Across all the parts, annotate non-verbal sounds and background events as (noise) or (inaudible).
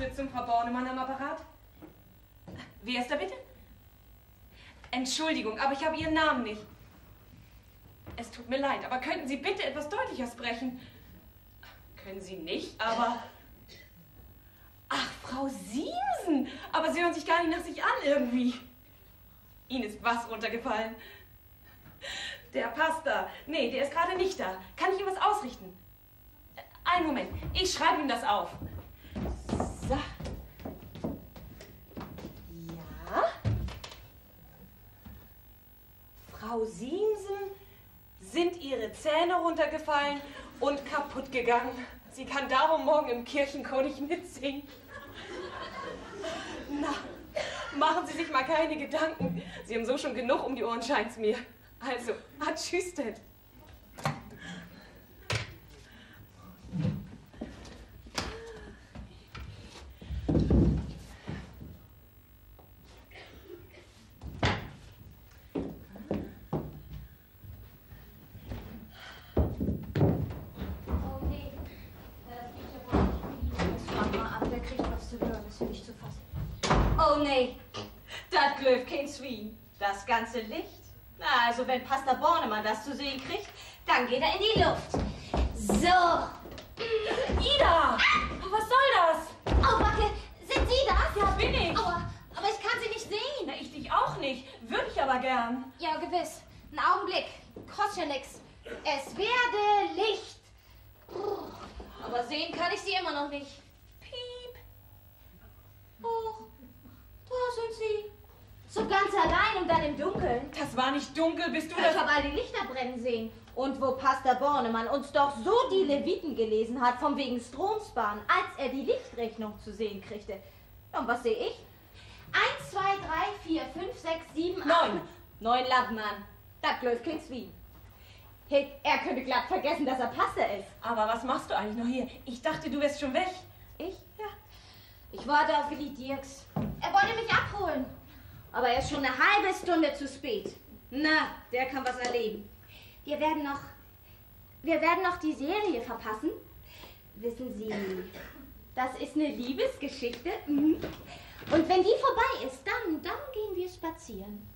Nachtsitzung, Frau Bornemann am Apparat. Wer ist da bitte? Entschuldigung, aber ich habe Ihren Namen nicht. Es tut mir leid, aber könnten Sie bitte etwas deutlicher sprechen? Können Sie nicht, aber... Ach, Frau Siemsen! Aber Sie hören sich gar nicht nach sich an irgendwie. Ihnen ist was runtergefallen. Der Pastor. Nee, der ist gerade nicht da. Kann ich ihm was ausrichten? Einen Moment. Ich schreibe ihm das auf. Frau Siemsen, sind ihre Zähne runtergefallen und kaputt gegangen. Sie kann darum morgen im Kirchenchor nicht mitsingen. Na, machen Sie sich mal keine Gedanken. Sie haben so schon genug um die Ohren, scheint's mir. Also, ah, tschüss denn. Swien. Das ganze Licht. Na, also wenn Pastor Bornemann das zu sehen kriegt, dann geht er in die Luft. So. Ida! Was soll das? Oh, Wacke, sind Sie das? Ja, bin ich. Aua, aber ich kann Sie nicht sehen. Na, ich dich auch nicht. Würde ich aber gern. Ja, gewiss. Einen Augenblick. Kostet ja nix. Es werde Licht. Aber sehen kann ich Sie immer noch nicht. Piep. Oh, da sind Sie. So ganz allein und dann im Dunkeln. Das war nicht dunkel, bist du Ich das? habe all die Lichter brennen sehen. Und wo Pastor Bornemann uns doch so die Leviten gelesen hat, von wegen Stromsparen, als er die Lichtrechnung zu sehen kriegte. Und was sehe ich? Eins, zwei, drei, vier, fünf, sechs, sieben, Neun. acht. Neun Lampen an. Das glöft kein Swien. Hey, er könnte glatt vergessen, dass er Pastor ist. Aber was machst du eigentlich noch hier? Ich dachte, du wärst schon weg. Ich? Ja. Ich warte auf Willi Dirks. Er wollte mich abholen. Aber er ist schon eine halbe Stunde zu spät. Na, der kann was erleben. Wir werden noch. Wir werden noch die Serie verpassen. Wissen Sie, das ist eine Liebesgeschichte. Mhm. Und wenn die vorbei ist, dann, dann gehen wir spazieren.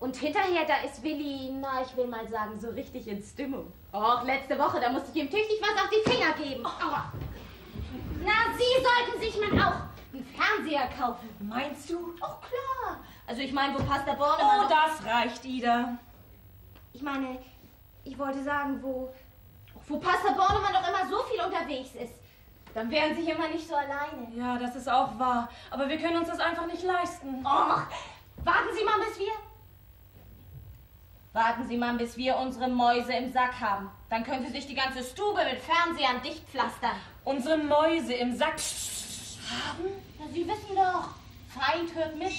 Und hinterher, da ist Willi, na, ich will mal sagen, so richtig in Stimmung. Och, letzte Woche, da musste ich ihm tüchtig was auf die Finger geben. Aua. Na, Sie sollten sich mal auch einen Fernseher kaufen. Meinst du? Oh, klar. Also ich meine, wo Pastor Bornemann... Oh, noch- das reicht, Ida. Ich meine, ich wollte sagen, wo, wo Pastor Bornemann doch immer so viel unterwegs ist. Dann wären Sie immer nicht so alleine. Ja, das ist auch wahr. Aber wir können uns das einfach nicht leisten. Och, warten Sie mal, bis wir... Warten Sie mal, bis wir unsere Mäuse im Sack haben. Dann können Sie sich die ganze Stube mit Fernsehern dicht pflastern. Unsere Mäuse im Sack haben? Na, Sie wissen doch, Feind hört mit.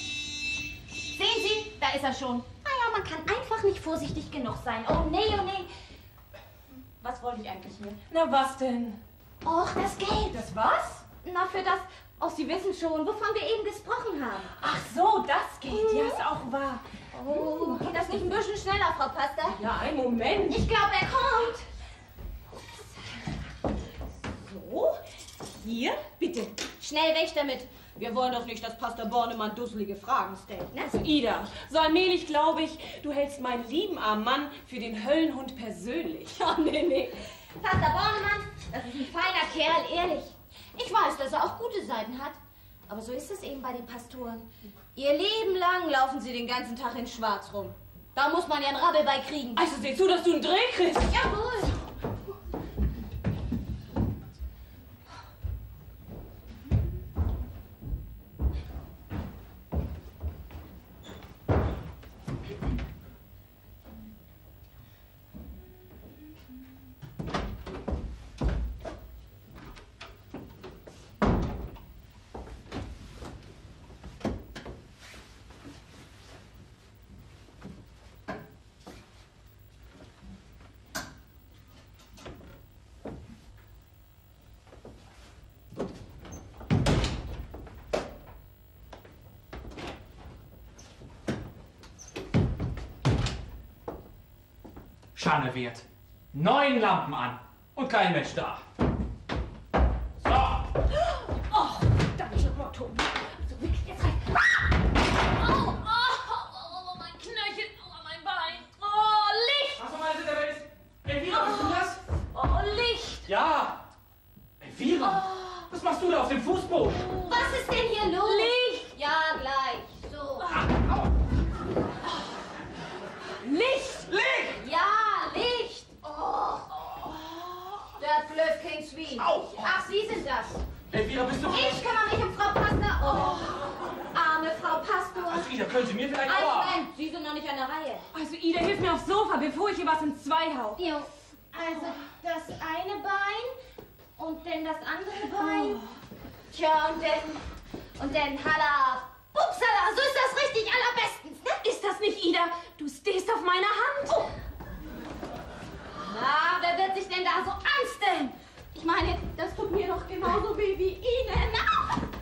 Sehen Sie, da ist er schon. Naja, man kann einfach nicht vorsichtig genug sein. Oh nee, oh nee. Was wollte ich eigentlich hier? Na, was denn? Och, das Geld. Das was? Na, für das... Oh, Sie wissen schon, wovon wir eben gesprochen haben. Ach so, das geht. Ja, ist auch wahr. Oh, geht das nicht ein bisschen schneller, Frau Pastor? Ja, einen Moment. Ich glaube, er kommt. So, hier, bitte. Schnell weg damit. Wir wollen doch nicht, dass Pastor Bornemann dusselige Fragen stellt, ne? Also, Ida, so allmählich glaube ich, du hältst meinen lieben armen Mann für den Höllenhund persönlich. Oh, nee, nee. Pastor Bornemann, das ist ein feiner Kerl, ehrlich. Ich weiß, dass er auch gute Seiten hat. Aber so ist es eben bei den Pastoren. Ihr Leben lang laufen sie den ganzen Tag in Schwarz rum. Da muss man ja einen Rabbel bei kriegen. Also, seh zu, dass du einen Dreh kriegst. Jawohl. Schande wert. Neun Lampen an und kein Mensch da. Ich hier was ins Zwei hau. Jo, also das eine Bein und dann das andere Bein. Tja, und dann, und dann Halla, Bupsala, so ist das richtig allerbestens, ne? Ist das nicht Ida? Du stehst auf meiner Hand. Oh. Na, wer wird sich denn da so anstellen? Ich meine, das tut mir doch genauso weh wie Ihnen. Au!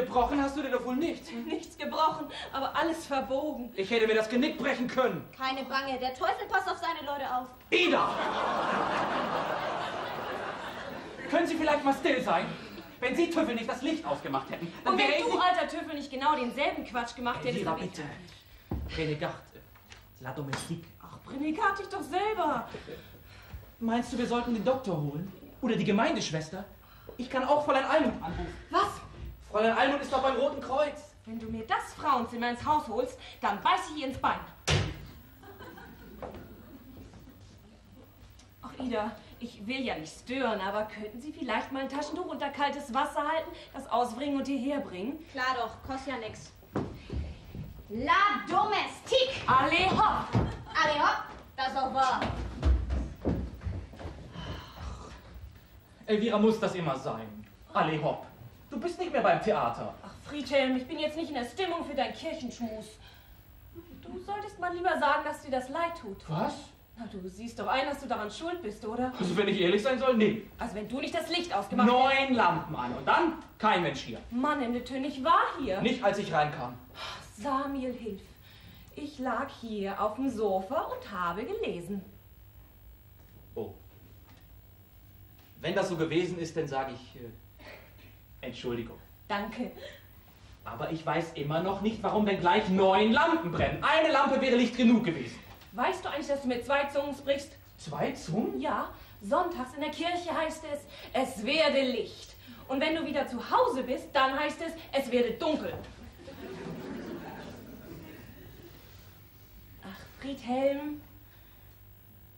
Gebrochen hast du dir doch wohl nicht. Nichts gebrochen, aber alles verbogen. Ich hätte mir das Genick brechen können. Keine Bange, der Teufel passt auf seine Leute auf. Ida! Können Sie vielleicht mal still sein? Wenn Sie Tüffel nicht das Licht ausgemacht hätten, dann Und wenn ich du, alter Tüffel, nicht genau denselben Quatsch gemacht hättest, ich- bitte. Renegade. La Domestique. Ach, Renegat dich doch selber. Meinst du, wir sollten den Doktor holen? Oder die Gemeindeschwester? Ich kann auch Fräulein Almut anrufen. Was? Fräulein Almut ist doch beim Roten Kreuz. Wenn du mir das Frauenzimmer ins Haus holst, dann beiß ich ihr ins Bein. Ach, Ida, ich will ja nicht stören, aber könnten Sie vielleicht mal ein Taschentuch unter kaltes Wasser halten, das ausbringen und hierher bringen? Klar doch, kostet ja nix. La Domestique. Alle hopp! Alle hopp, das ist auch wahr. Elvira, muss das immer sein? Alle hopp. Du bist nicht mehr beim Theater. Ach, Friedhelm, ich bin jetzt nicht in der Stimmung für deinen Kirchenschmus. Du solltest mal lieber sagen, dass dir das leid tut. Was? Na, du siehst doch ein, dass du daran schuld bist, oder? Also, wenn ich ehrlich sein soll, nee. Also wenn du nicht das Licht ausgemacht hättest. Neun Lampen an und dann kein Mensch hier. Mann, im Tönig war hier. Nicht als ich reinkam. Samuel, hilf. Ich lag hier auf dem Sofa und habe gelesen. Oh. Wenn das so gewesen ist, dann sage ich äh, Entschuldigung. Danke. Aber ich weiß immer noch nicht, warum denn gleich neun Lampen brennen. Eine Lampe wäre nicht genug gewesen. Weißt du eigentlich, dass du mit zwei Zungen sprichst? Zwei Zungen? Ja, sonntags in der Kirche heißt es, es werde Licht. Und wenn du wieder zu Hause bist, dann heißt es, es werde dunkel. Ach, Friedhelm,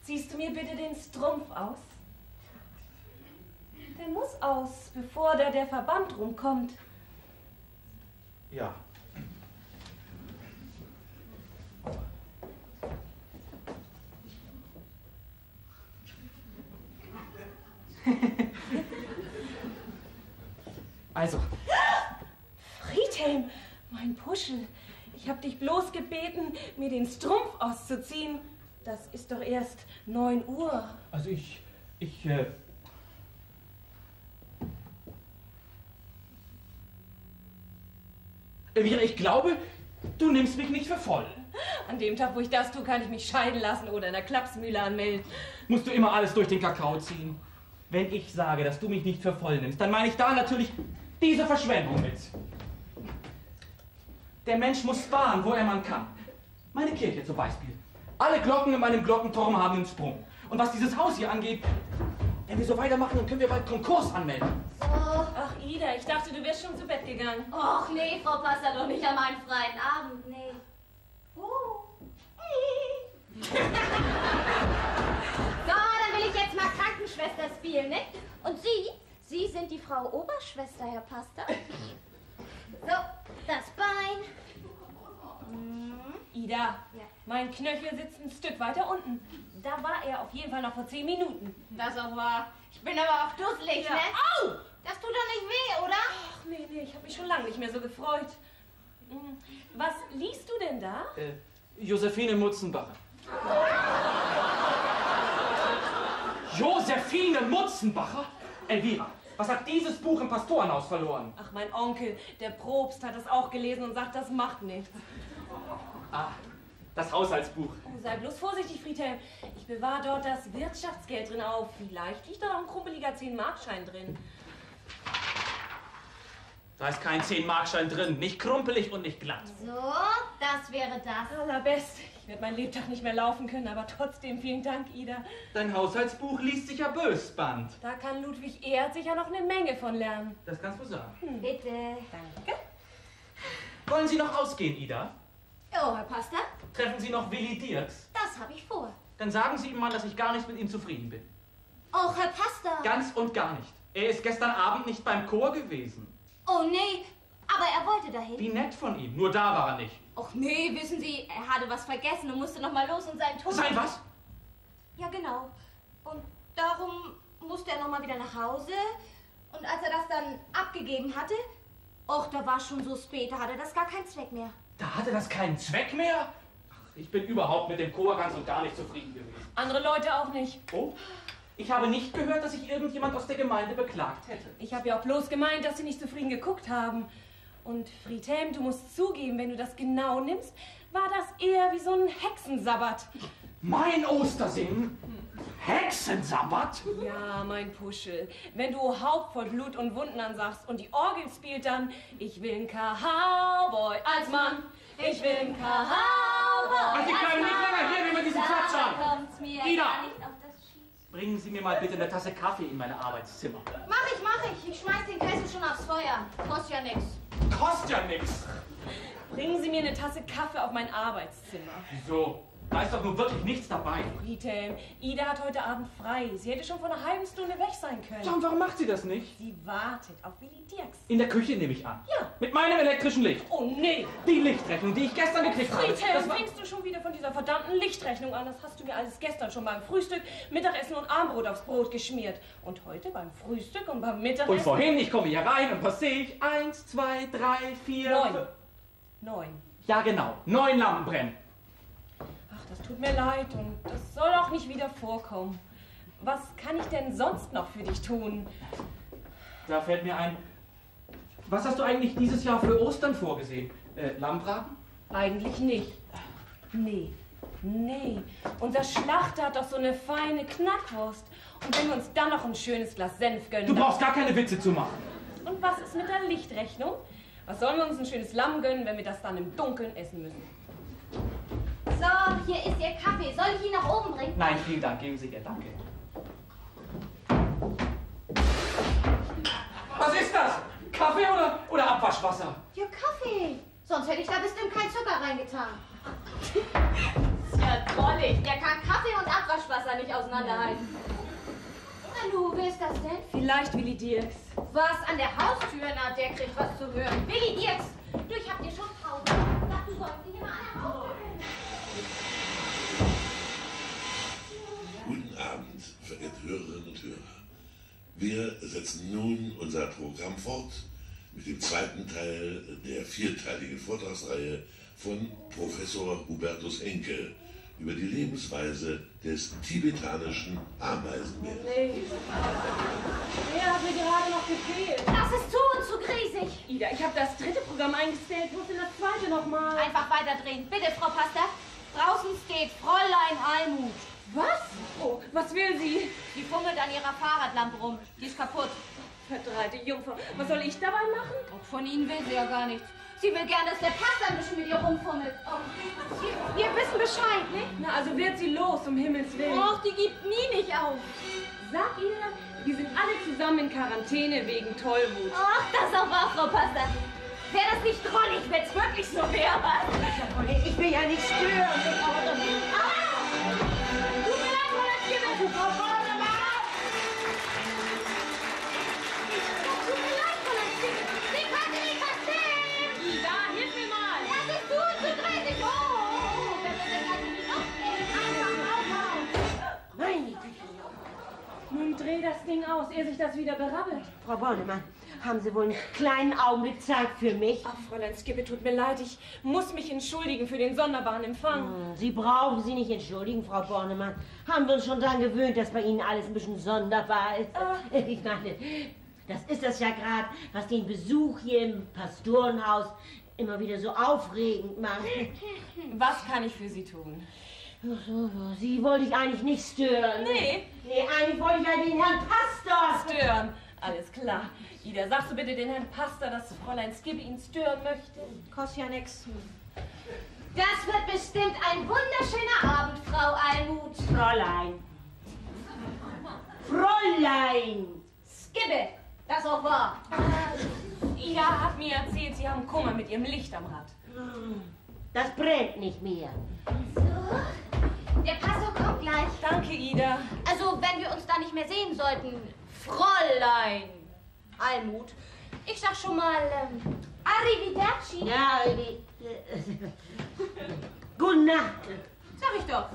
ziehst du mir bitte den Strumpf aus? Der muss aus, bevor da der Verband rumkommt. Ja. (laughs) also, Friedhelm, mein Puschel, ich hab dich bloß gebeten, mir den Strumpf auszuziehen. Das ist doch erst 9 Uhr. also ich, ich, äh, Elvira, ich glaube, du nimmst mich nicht für voll. An dem Tag, wo ich das tue, kann ich mich scheiden lassen oder in der Klapsmühle anmelden. Musst du immer alles durch den Kakao ziehen. Wenn ich sage, dass du mich nicht für voll nimmst, dann meine ich da natürlich diese Verschwendung mit. Der Mensch muss sparen, wo er man kann. Meine Kirche zum Beispiel. Alle Glocken in meinem Glockenturm haben einen Sprung. Und was dieses Haus hier angeht, wenn wir so weitermachen, dann können wir bald Konkurs anmelden. Ach, Ida, ich dachte, du wärst schon zu Bett gegangen. och nee, Frau doch nicht an meinen freien Abend, nee. Oh. (laughs) so, dann will ich jetzt mal Krankenschwester spielen, ne? Und Sie? Sie sind die Frau Oberschwester, Herr Pastor. So, das Bein. Mhm. Ida, Ja. mein Knöchel sitzt ein Stück weiter unten. Da war er auf jeden Fall noch vor zehn Minuten. Das auch wahr. Ich bin aber auch dusselig, Ja. ne? Au! Das tut doch nicht weh, oder? Ach, nee, nee, ich habe mich schon lange nicht mehr so gefreut. Hm, Was liest du denn da? Äh, Josephine Mutzenbacher. Josephine Mutzenbacher? Elvira, was hat dieses Buch im Pastorenhaus verloren? Ach, mein Onkel, der Probst, hat das auch gelesen und sagt, das macht nichts. Ah, das Haushaltsbuch. Oh, sei bloß vorsichtig, Friedhelm. Ich bewahre dort das Wirtschaftsgeld drin auf. Vielleicht liegt da noch ein krumpeliger 10-Markschein drin. Da ist kein 10-Markschein drin. Nicht krumpelig und nicht glatt. So, das wäre das. Allerbest. Ich werde mein Lebtag nicht mehr laufen können, aber trotzdem vielen Dank, Ida. Dein Haushaltsbuch liest sich ja bösband. Da kann Ludwig Erhard sicher noch eine Menge von lernen. Das kannst du sagen. Bitte. Danke. Wollen Sie noch ausgehen, Ida? Oh, Herr Pastor, Treffen Sie noch Willi Dirks? das habe ich vor. Dann sagen Sie ihm mal, dass ich gar nicht mit ihm zufrieden bin. Oh, Herr Pastor. Ganz und gar nicht. Er ist gestern Abend nicht beim Chor gewesen. Oh, nee, aber er wollte dahin. Wie nett von ihm. Nur da war er nicht. Och nee, wissen Sie, er hatte was vergessen und musste noch mal los und seinen Ton... Sein was? Ja, genau. Und darum musste er noch mal wieder nach Hause. Und als er das dann abgegeben hatte, och, da war schon so spät, da hatte das gar keinen Zweck mehr. Da hatte das keinen Zweck mehr? Ach, ich bin überhaupt mit dem Chor ganz und gar nicht zufrieden gewesen. Andere Leute auch nicht. Oh? Ich habe nicht gehört, dass sich irgendjemand aus der Gemeinde beklagt hätte. Ich habe ja auch bloß gemeint, dass sie nicht zufrieden geguckt haben. Und Friedhelm, du musst zugeben, wenn du das genau nimmst, war das eher wie so ein Hexensabbat. Mein Ostersingen? Hexensabbat? Ja, mein Puschel, wenn du Haupt voll Blut und Wunden ansagst und die Orgel spielt dann Ich will ein Cowboy als Mann, ich will ein Cowboy Ach, die bleiben nicht länger hier, wie man diesen kommt's mir Ida! Bringen Sie mir mal bitte eine Tasse Kaffee in mein Arbeitszimmer. Mach ich, mach ich. Ich schmeiß den Kessel schon aufs Feuer. Kostet ja nix. Kostet ja nichts. Bringen Sie mir eine Tasse Kaffee auf mein Arbeitszimmer. Wieso? Da ist doch nun wirklich nichts dabei. Friedhelm, Ida hat heute Abend frei. Sie hätte schon vor einer halben Stunde weg sein Ja, können. und warum macht sie das nicht? Sie wartet auf Willi Dirks. In der Küche nehme ich an. Ja. Mit meinem elektrischen Licht. Oh nee! Die Lichtrechnung, die ich gestern gekriegt habe. Friedhelm, Das war fängst du schon wieder von dieser verdammten Lichtrechnung an? Das hast du mir alles gestern schon beim Frühstück, Mittagessen und Abendbrot aufs Brot geschmiert. Und heute beim Frühstück und beim Mittagessen... und vorhin, ich komme hier rein und was sehe ich? Eins, zwei, drei, vier... Neun. Neun. Ja, genau. Neun Lampen brennen. Das tut mir leid und das soll auch nicht wieder vorkommen. Was kann ich denn sonst noch für dich tun? Da fällt mir ein... Was hast du eigentlich dieses Jahr für Ostern vorgesehen? Äh, Lammbraten? Eigentlich nicht. Nee, nee. Unser Schlachter hat doch so eine feine Knackwurst. Und wenn wir uns dann noch ein schönes Glas Senf gönnen... Du brauchst gar keine Witze zu machen. Und was ist mit der Lichtrechnung? Was sollen wir uns ein schönes Lamm gönnen, wenn wir das dann im Dunkeln essen müssen? So, hier ist Ihr Kaffee. Soll ich ihn nach oben bringen? Nein, vielen Dank. Geben Sie ihr. Danke. Was ist das? Kaffee oder, oder Abwaschwasser? Ja, Kaffee. Sonst hätte ich da bestimmt keinen Zucker reingetan. (laughs) Ist ja drollig. Der kann Kaffee und Abwaschwasser nicht auseinanderhalten. Na du, wer ist das denn? Vielleicht Willi Dirks. Was an der Haustür? Na, der kriegt was zu hören. Willi Dirks, du, ich hab dir schon Pause. Sag, du sollst dich immer an der Haustür halten. Guten Abend, verehrte Hörerinnen und Hörer. Wir setzen nun unser Programm fort mit dem zweiten Teil der vierteiligen Vortragsreihe von Professor Hubertus Henke über die Lebensweise des tibetanischen Ameisenbären. Der hat mir gerade noch gefehlt. Das ist zu und zu griesig. Ida, ich habe das dritte Programm eingestellt. Wo ist denn das zweite nochmal? Einfach weiterdrehen. Bitte, Frau Pastor. Draußen steht Fräulein Almut. Was? Oh, was will sie? Die fummelt an ihrer Fahrradlampe rum. Die ist kaputt. Verdreite Jungfrau. Was soll ich dabei machen? Oh, von Ihnen will sie ja gar nichts. Sie will gern, dass der Pastor ein bisschen mit ihr rumfummelt. Oh, wir, wir wissen Bescheid, ne? Na, also wird sie los, um Himmels Willen. Och, die gibt nie nicht auf. Sag ihr, wir sind alle zusammen in Quarantäne wegen Tollwut. Ach, das auch wahr, Frau Pastor. Wäre das nicht drollig, wenn es wirklich so wäre? Ich will ja nicht stören. Ah! Dreh das Ding aus, ehe sich das wieder berabbelt. Frau Bornemann, haben Sie wohl einen kleinen Augenblick Zeit für mich? Ach, Fräulein Skippe, tut mir leid. Ich muss mich entschuldigen für den sonderbaren Empfang. Sie brauchen Sie nicht entschuldigen, Frau Bornemann. Haben wir uns schon daran gewöhnt, dass bei Ihnen alles ein bisschen sonderbar ist. (laughs) Ich meine, das ist das ja gerade, was den Besuch hier im Pastorenhaus immer wieder so aufregend macht. Was kann ich für Sie tun? Sie wollte ich eigentlich nicht stören. Nee. Nee, eigentlich wollte ich ja den Herrn Pastor. Stören. Alles klar. Ida, sagst du bitte den Herrn Pastor, dass Fräulein Skippe ihn stören möchte? Kostet ja nix. Das wird bestimmt ein wunderschöner Abend, Frau Almut. Fräulein. Fräulein. Skibbe, das auch wahr. Ida hat mir erzählt, Sie haben Kummer mit Ihrem Licht am Rad. Das brennt nicht mehr. So, der Pastor kommt gleich. Danke, Ida. Also, wenn wir uns da nicht mehr sehen sollten, Fräulein Almut, ich sag schon mal, ähm, Arrivederci. Ja, wie, äh, (laughs) Gute Nacht. Sag ich doch.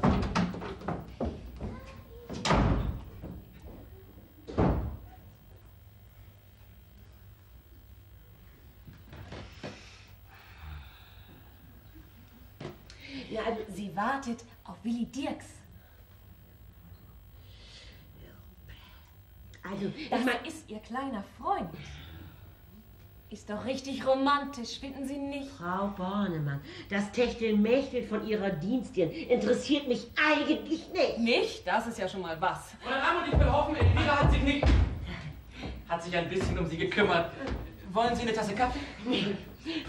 Ja, also sie wartet auf Willi Dirks. Also, Das ich mein, ist ihr kleiner Freund. Ist doch richtig romantisch, finden Sie nicht? Frau Bornemann, das Techtelmechtel von Ihrer Dienstin interessiert mich eigentlich nicht. Nicht? Das ist ja schon mal was. Meine Damen und ich will hoffen, Elvira hat sich nicht... Hat sich ein bisschen um Sie gekümmert. Wollen Sie eine Tasse Kaffee?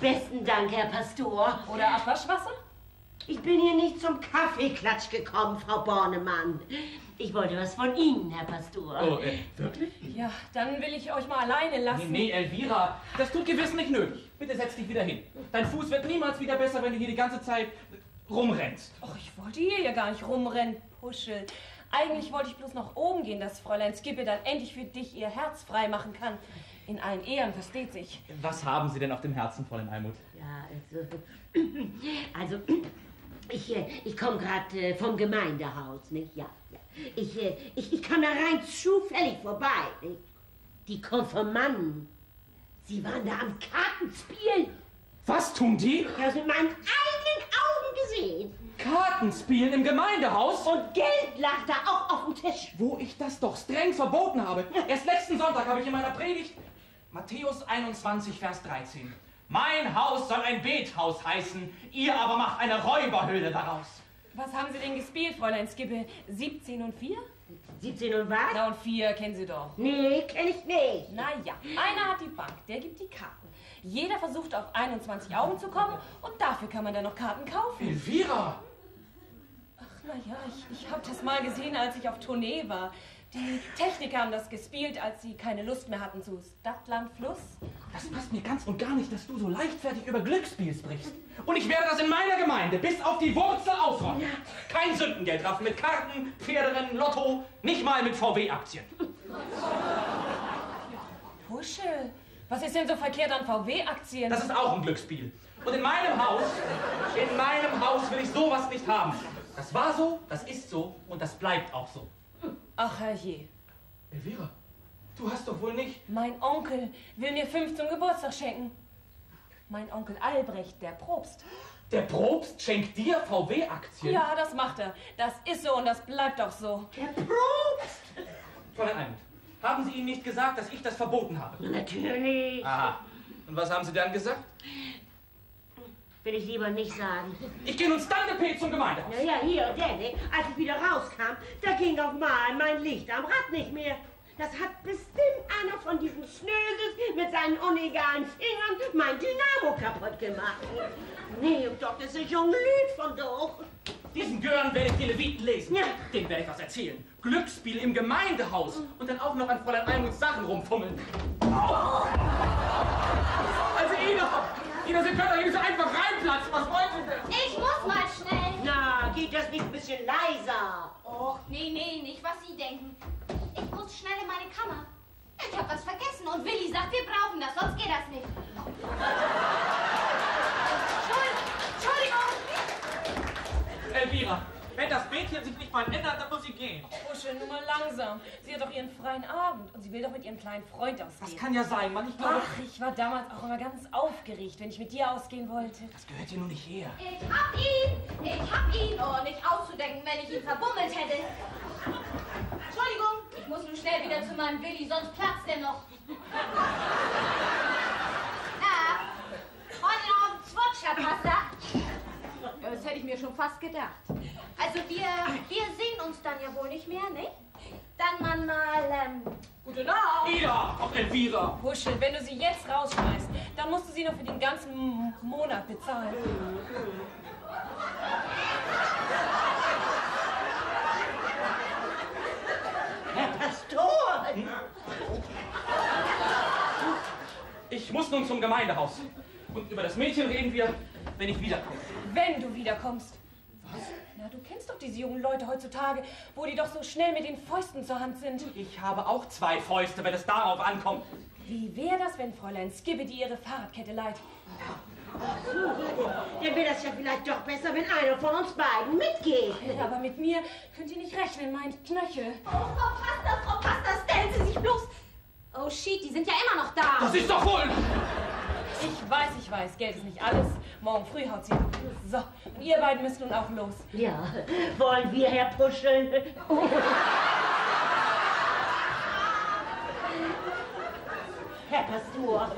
Besten Dank, Herr Pastor. Oder Abwaschwasser? Ich bin hier nicht zum Kaffeeklatsch gekommen, Frau Bornemann. Ich wollte was von Ihnen, Herr Pastor. Oh, äh, wirklich? Ja, dann will ich euch mal alleine Nee, lassen. nee, Elvira, das tut gewiss nicht nötig. Bitte setz dich wieder hin. Dein Fuß wird niemals wieder besser, wenn du hier die ganze Zeit rumrennst. Och, ich wollte hier ja gar nicht rumrennen, Puschel. Eigentlich wollte ich bloß nach oben gehen, dass Fräulein Skippe dann endlich für dich ihr Herz frei machen kann. In allen Ehren, versteht sich. Was haben Sie denn auf dem Herzen, Fräulein Almut? Ja, also, (clears throat) also ich, äh, ich komme gerade äh, vom Gemeindehaus, nicht? Ja, ja. Ich, äh, ich, ich kam da rein zufällig vorbei. Nicht? Die Konfirmanden, sie waren da am Kartenspielen. Was tun die? Ich habe es mit meinen eigenen Augen gesehen. Kartenspielen im Gemeindehaus? Und Geld lag da auch auf dem Tisch. Wo ich das doch streng verboten habe. Erst letzten Sonntag habe ich in meiner Predigt Matthäus 21, Vers 13. Mein Haus soll ein Bethaus heißen, ihr aber macht eine Räuberhöhle daraus. Was haben Sie denn gespielt, Fräulein Skippe? 17 und 4? 17 und was? Na und 4 kennen Sie doch. Nee, kenn ich nicht. Naja, einer hat die Bank, der gibt die Karten. Jeder versucht auf 21 Augen zu kommen und dafür kann man dann noch Karten kaufen. Elvira! Ach naja, ich, ich habe das mal gesehen, als ich auf Tournee war. Die Techniker haben das gespielt, als sie keine Lust mehr hatten zu Stadt, Land, Fluss. Das passt mir ganz und gar nicht, dass du so leichtfertig über Glücksspiel sprichst. Und ich werde das in meiner Gemeinde bis auf die Wurzel ausräumen. Kein Sündengeld drauf mit Karten, Pferderennen, Lotto, nicht mal mit VW-Aktien. Puschel, was ist denn so verkehrt an VW-Aktien? Das ist auch ein Glücksspiel. Und in meinem Haus, in meinem Haus will ich sowas nicht haben. Das war so, das ist so und das bleibt auch so. Ach herrje, Elvira, du hast doch wohl nicht... mein Onkel will mir fünf zum Geburtstag schenken. Mein Onkel Albrecht, der Probst. Der Probst schenkt dir VW-Aktien? Ja, das macht er. Das ist so und das bleibt auch so. Der Probst. Fräulein Almut, haben Sie ihm nicht gesagt, dass ich das verboten habe? Natürlich. Aha. Und was haben Sie dann gesagt? Will ich lieber nicht sagen. Ich gehe nun Standepee zum Gemeindehaus. Ja, ja, hier und der, ne? Als ich wieder rauskam, da ging auf mal mein Licht am Rad nicht mehr. Das hat bestimmt einer von diesen Snöses mit seinen unegalen Fingern mein Dynamo kaputt gemacht. Nee, und doch, das ist Lied von doch. Diesen Gören werde ich die Leviten lesen. Ja. Dem werde ich was erzählen. Glücksspiel im Gemeindehaus. Und dann auch noch an Fräulein Almuts Sachen rumfummeln. Also Ina, Ina, Sie können doch hier nicht so einfach reinplatzen. Was wollen Sie denn? Ich muss mal schnell. Na, geht das nicht ein bisschen leiser? Och, nee, nee, nicht was Sie denken. Ich muss schnell in meine Kammer. Ich hab was vergessen und Willi sagt, wir brauchen das, sonst geht das nicht. Entschuldigung, Entschuldigung. Elvira, wenn das Mädchen sich nicht mal ändert, dann muss sie gehen. Puschel, nur mal langsam. Sie hat doch ihren freien Abend und sie will doch mit ihrem kleinen Freund Das ausgehen. kann ja sein, Mann. Ich glaube, Ach, ich war damals auch immer ganz aufgeregt, wenn ich mit dir ausgehen wollte. das gehört hier nur nicht her. Ich hab ihn! Ich hab ihn! Oh, nicht auszudenken, wenn ich ihn verbummelt hätte. Entschuldigung, ich muss nun schnell wieder zu meinem Willi, sonst platzt er noch. Ja, heute noch ein Zwotschapasta. Ja, das hätte ich mir schon fast gedacht. Also wir, wir sehen uns dann ja wohl nicht mehr, ne? Dann man mal, ähm, gute Nacht. Ida, auch Elvira. Puschel, wenn du sie jetzt rausschmeißt, dann musst du sie noch für den ganzen Monat bezahlen. Herr Pastor! Ich muss nun zum Gemeindehaus. Und über das Mädchen reden wir, wenn ich wiederkomme. wenn du wiederkommst. Na, du kennst doch diese jungen Leute heutzutage, wo die doch so schnell mit den Fäusten zur Hand sind. Ich habe auch zwei Fäuste, wenn es darauf ankommt. Wie wäre das, wenn Fräulein Skibbity ihre Fahrradkette leiht? Dann wäre das ja vielleicht doch besser, wenn einer von uns beiden mitgeht. Ja, aber mit mir könnt ihr nicht rechnen, mein Knöchel. Oh, Frau Pastor, Frau Pastor, stellen Sie sich bloß. Oh shit, die sind ja immer noch da. Das ist doch wohl... Ich weiß, ich weiß, Geld ist nicht alles. Morgen früh haut sie ab. So, und ihr beiden müsst nun auch los. Ja, wollen wir, Herr Puschel? Oh. Herr Pastor.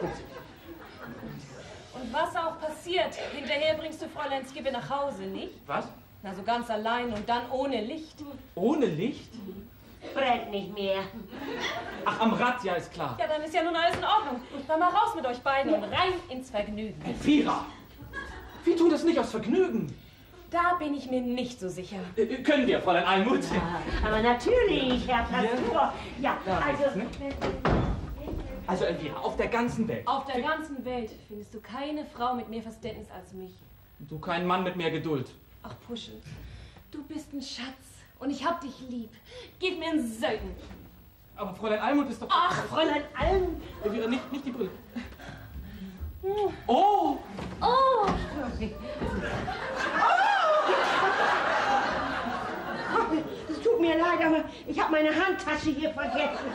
Und was auch passiert, hinterher bringst du Fräulein Skibbe nach Hause, nicht? Was? Na, so ganz allein und dann ohne Licht. Ohne Licht? Brennt nicht mehr. Ach, am Rad, ja, ist klar. Ja, dann ist ja nun alles in Ordnung. Dann mal raus mit euch beiden und rein ins Vergnügen. Elvira! Wir tun das nicht aus Vergnügen. Da bin ich mir nicht so sicher. Äh, äh, können wir, Fräulein Almut? Ja, aber natürlich, Herr Pastor. Ja, Ja, also... ne? Also, Elvira, auf der ganzen Welt. Auf der ganzen Welt findest du keine Frau mit mehr Verständnis als mich. Du keinen Mann mit mehr Geduld. Ach, Puschel, du bist ein Schatz und ich hab dich lieb. Gib mir einen Sögen. Aber Fräulein Almut ist doch... Ach, Fräulein Alm. Elvira, nicht, nicht die Brille. Oh! Oh, Es tut mir leid, aber ich habe meine Handtasche hier vergessen.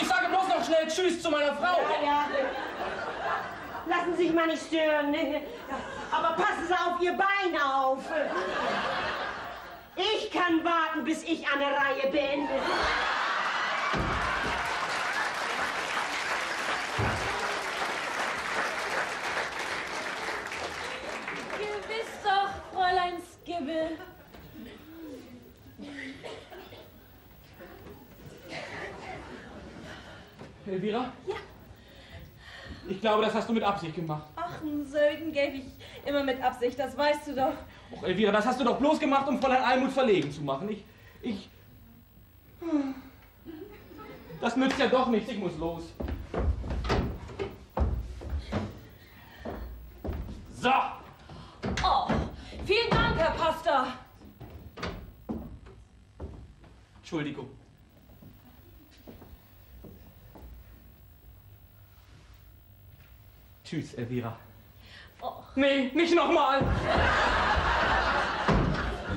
Ich sage bloß noch schnell Tschüss zu meiner Frau. Ja, ja. Lassen Sie sich mal nicht stören. ne? Aber passen Sie auf Ihr Bein auf. Ich kann warten, bis ich an der Reihe bin. gewiss doch, Fräulein Skibbe. Elvira? Ja. Ich glaube, das hast du mit Absicht gemacht. Ach, einen Sögen gebe ich immer mit Absicht, das weißt du doch. Och, Elvira, das hast du doch bloß gemacht, um Fräulein Almut verlegen zu machen. Ich. Ich. Das nützt ja doch nichts, ich muss los. So! Oh, vielen Dank, Herr Pastor. Entschuldigung. Tschüss, Elvira. Oh, Nee, nicht nochmal!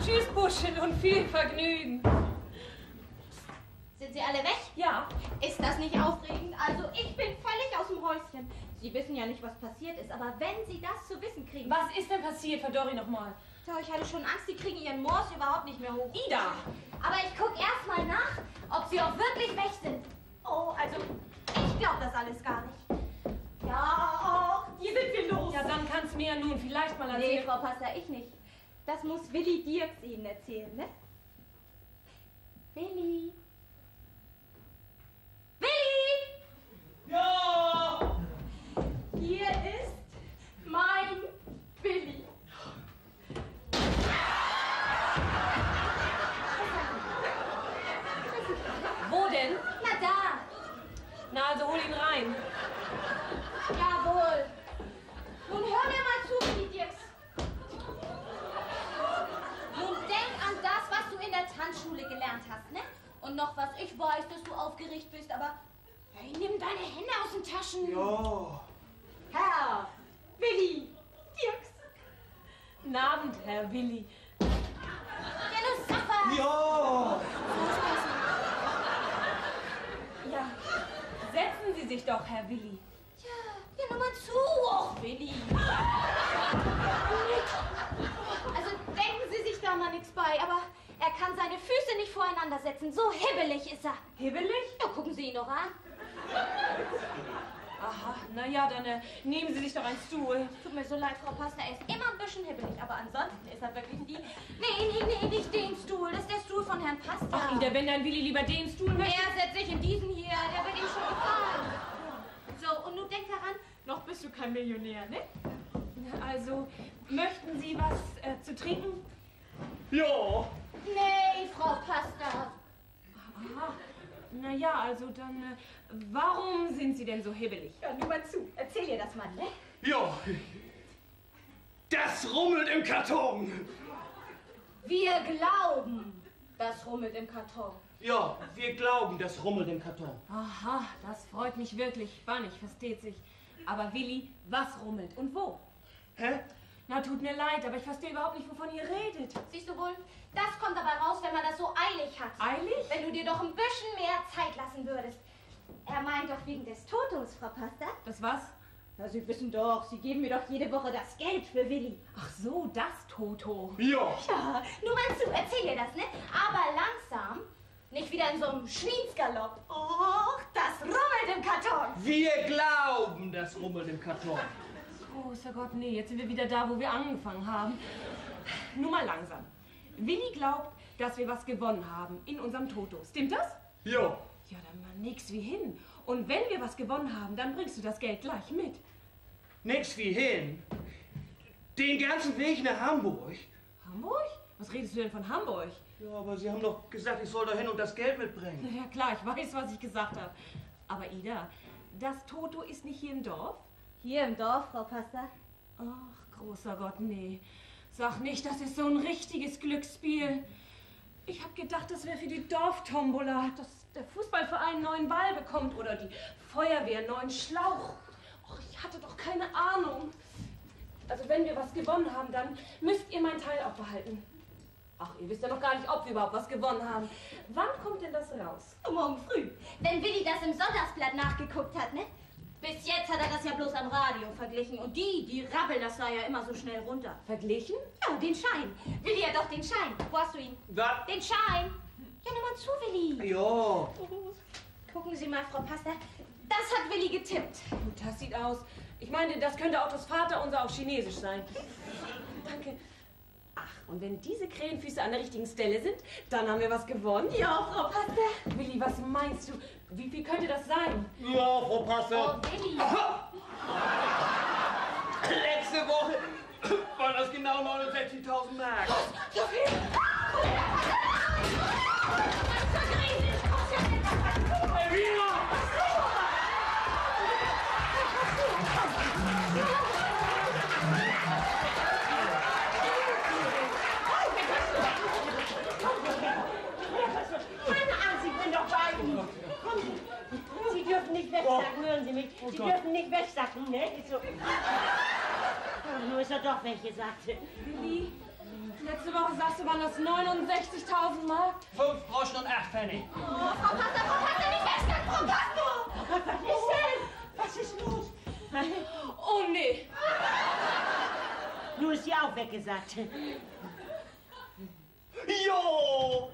Tschüss, Buschel, und viel Vergnügen. Sind Sie alle weg? Ja, Ist das nicht aufregend? Also, ich bin völlig aus dem Häuschen. Sie wissen ja nicht, was passiert ist, aber wenn Sie das zu wissen kriegen. was ist denn passiert, verdorri nochmal? Tja, ich hatte schon Angst, Sie kriegen Ihren Morse überhaupt nicht mehr hoch. Ida! Aber ich guck erst mal nach, ob Sie auch wirklich weg sind. Oh, also, ich glaube das alles gar nicht. Ja, oh, hier sind wir los. Ja, dann kannst du mir ja nun vielleicht mal Nee, erzählen. Frau Passer, ich nicht. Das muss Willi Dirks Ihnen erzählen, ne? Willi. Willi! Ja! Hier ist mein Willi. Wo denn? Na da. Na, also hol ihn rein. Jawohl. Nun hör mir mal zu, Willi Dirks. Nun denk an das, was du in der Tanzschule gelernt hast, ne? Und noch was ich weiß, dass du aufgeregt bist, aber hey, nimm deine Hände aus den Taschen. Ja. Herr Willi Dirks. Guten Abend, Herr Willi. Ja, was. Ja! Ja, setzen Sie sich doch, Herr Willi. Ja, ja, nur mal zu. Och, Willi. (laughs) Also denken Sie sich da mal nichts bei, aber er kann seine Füße nicht voreinander setzen. So hibbelig ist er. Hibbelig? Ja, gucken Sie ihn doch an. Aha, na ja, dann äh, nehmen Sie sich doch einen Stuhl. Tut mir so leid, Frau Pastor, er ist immer ein bisschen hibbelig, aber ansonsten ist er wirklich die... Nee, nee, nee, nicht den Stuhl, das ist der Stuhl von Herrn Pastor. Ach, Ida, wenn dein Willi lieber den Stuhl möchte. Er setzt sich in diesen hier, der wird ihm schon gefallen. So, und nun denk daran, noch bist du kein Millionär, ne? Also, möchten Sie was äh, zu trinken? Ja! Nee, Frau Pastor. Aha, na ja, also dann, äh, warum sind Sie denn so hibbelig? Ja, nur mal zu. Erzähl ihr das mal, ne? Ja! Das rummelt im Karton. Wir glauben, das rummelt im Karton. Ja, wir glauben, das rummelt im Karton. Aha, das freut mich wirklich. Bannig, versteht sich. Aber Willi, was rummelt und wo? Hä? Na, tut mir leid, aber ich verstehe überhaupt nicht, wovon ihr redet. Siehst du wohl, das kommt dabei raus, wenn man das so eilig hat. Eilig? Wenn du dir doch ein bisschen mehr Zeit lassen würdest. Er meint doch wegen des Totos, Frau Pasta. Das was? Na, Sie wissen doch, Sie geben mir doch jede Woche das Geld für Willi. Ach so, das Toto. Ja. Ja, nur mal zu, erzähl dir das, ne? Aber langsam, nicht wieder in so einem Schmiedgalopp. Och, das rummelt im Karton. Wir glauben, das rummelt im Karton. Großer Gott, nee, jetzt sind wir wieder da, wo wir angefangen haben. Nur mal langsam. Willi glaubt, dass wir was gewonnen haben in unserem Toto. Stimmt das? Ja. Ja, dann mal nix wie hin. Und wenn wir was gewonnen haben, dann bringst du das Geld gleich mit. Nix wie hin. Den ganzen Weg nach Hamburg. Hamburg? Was redest du denn von Hamburg? Ja, aber Sie haben doch gesagt, ich soll da hin und das Geld mitbringen. Na ja, klar, ich weiß, was ich gesagt habe. Aber Ida, das Toto ist nicht hier im Dorf? Hier im Dorf, Frau Pasta. Ach, großer Gott, nee. Sag nicht, das ist so ein richtiges Glücksspiel. Ich hab gedacht, das wäre für die Dorftombola, dass der Fußballverein einen neuen Ball bekommt oder die Feuerwehr einen neuen Schlauch. Och, ich hatte doch keine Ahnung. Also wenn wir was gewonnen haben, dann müsst ihr meinen Teil auch behalten. Ach, ihr wisst ja noch gar nicht, ob wir überhaupt was gewonnen haben. Wann kommt denn das raus? Morgen früh. Wenn Willi das im Sonntagsblatt nachgeguckt hat, ne? Bis jetzt hat er das ja bloß am Radio verglichen. Und die, die rabbeln das da ja immer so schnell runter. Verglichen? Ja, den Schein. Willi hat doch den Schein. Wo hast du ihn? Was? Den Schein. Ja, nimm mal zu, Willi. Ja. Gucken Sie mal, Frau Pasta. Das hat Willi getippt. Gut, das sieht aus. Ich meine, das könnte auch das Vater unser auf Chinesisch sein. Danke. Ach, und wenn diese Krähenfüße an der richtigen Stelle sind, dann haben wir was gewonnen. Ja, Frau Pasta. Willi, was meinst du? Wie viel könnte das sein? Ja, Frau Oh, Pastor. Willi. Letzte Woche waren das genau 69.000 Mark. Keine wegsacken, hören Sie mich. Sie dürfen nicht wegsacken, ne? Ist so. Ach, nur ist er doch weggesagt. Willi, letzte Woche sagst du, waren das 69.000 Mark? Fünf Groschen und acht Pfennig. Was ist denn? Was ist los? Oh nee. Nun ist sie auch weggesagt. Jo!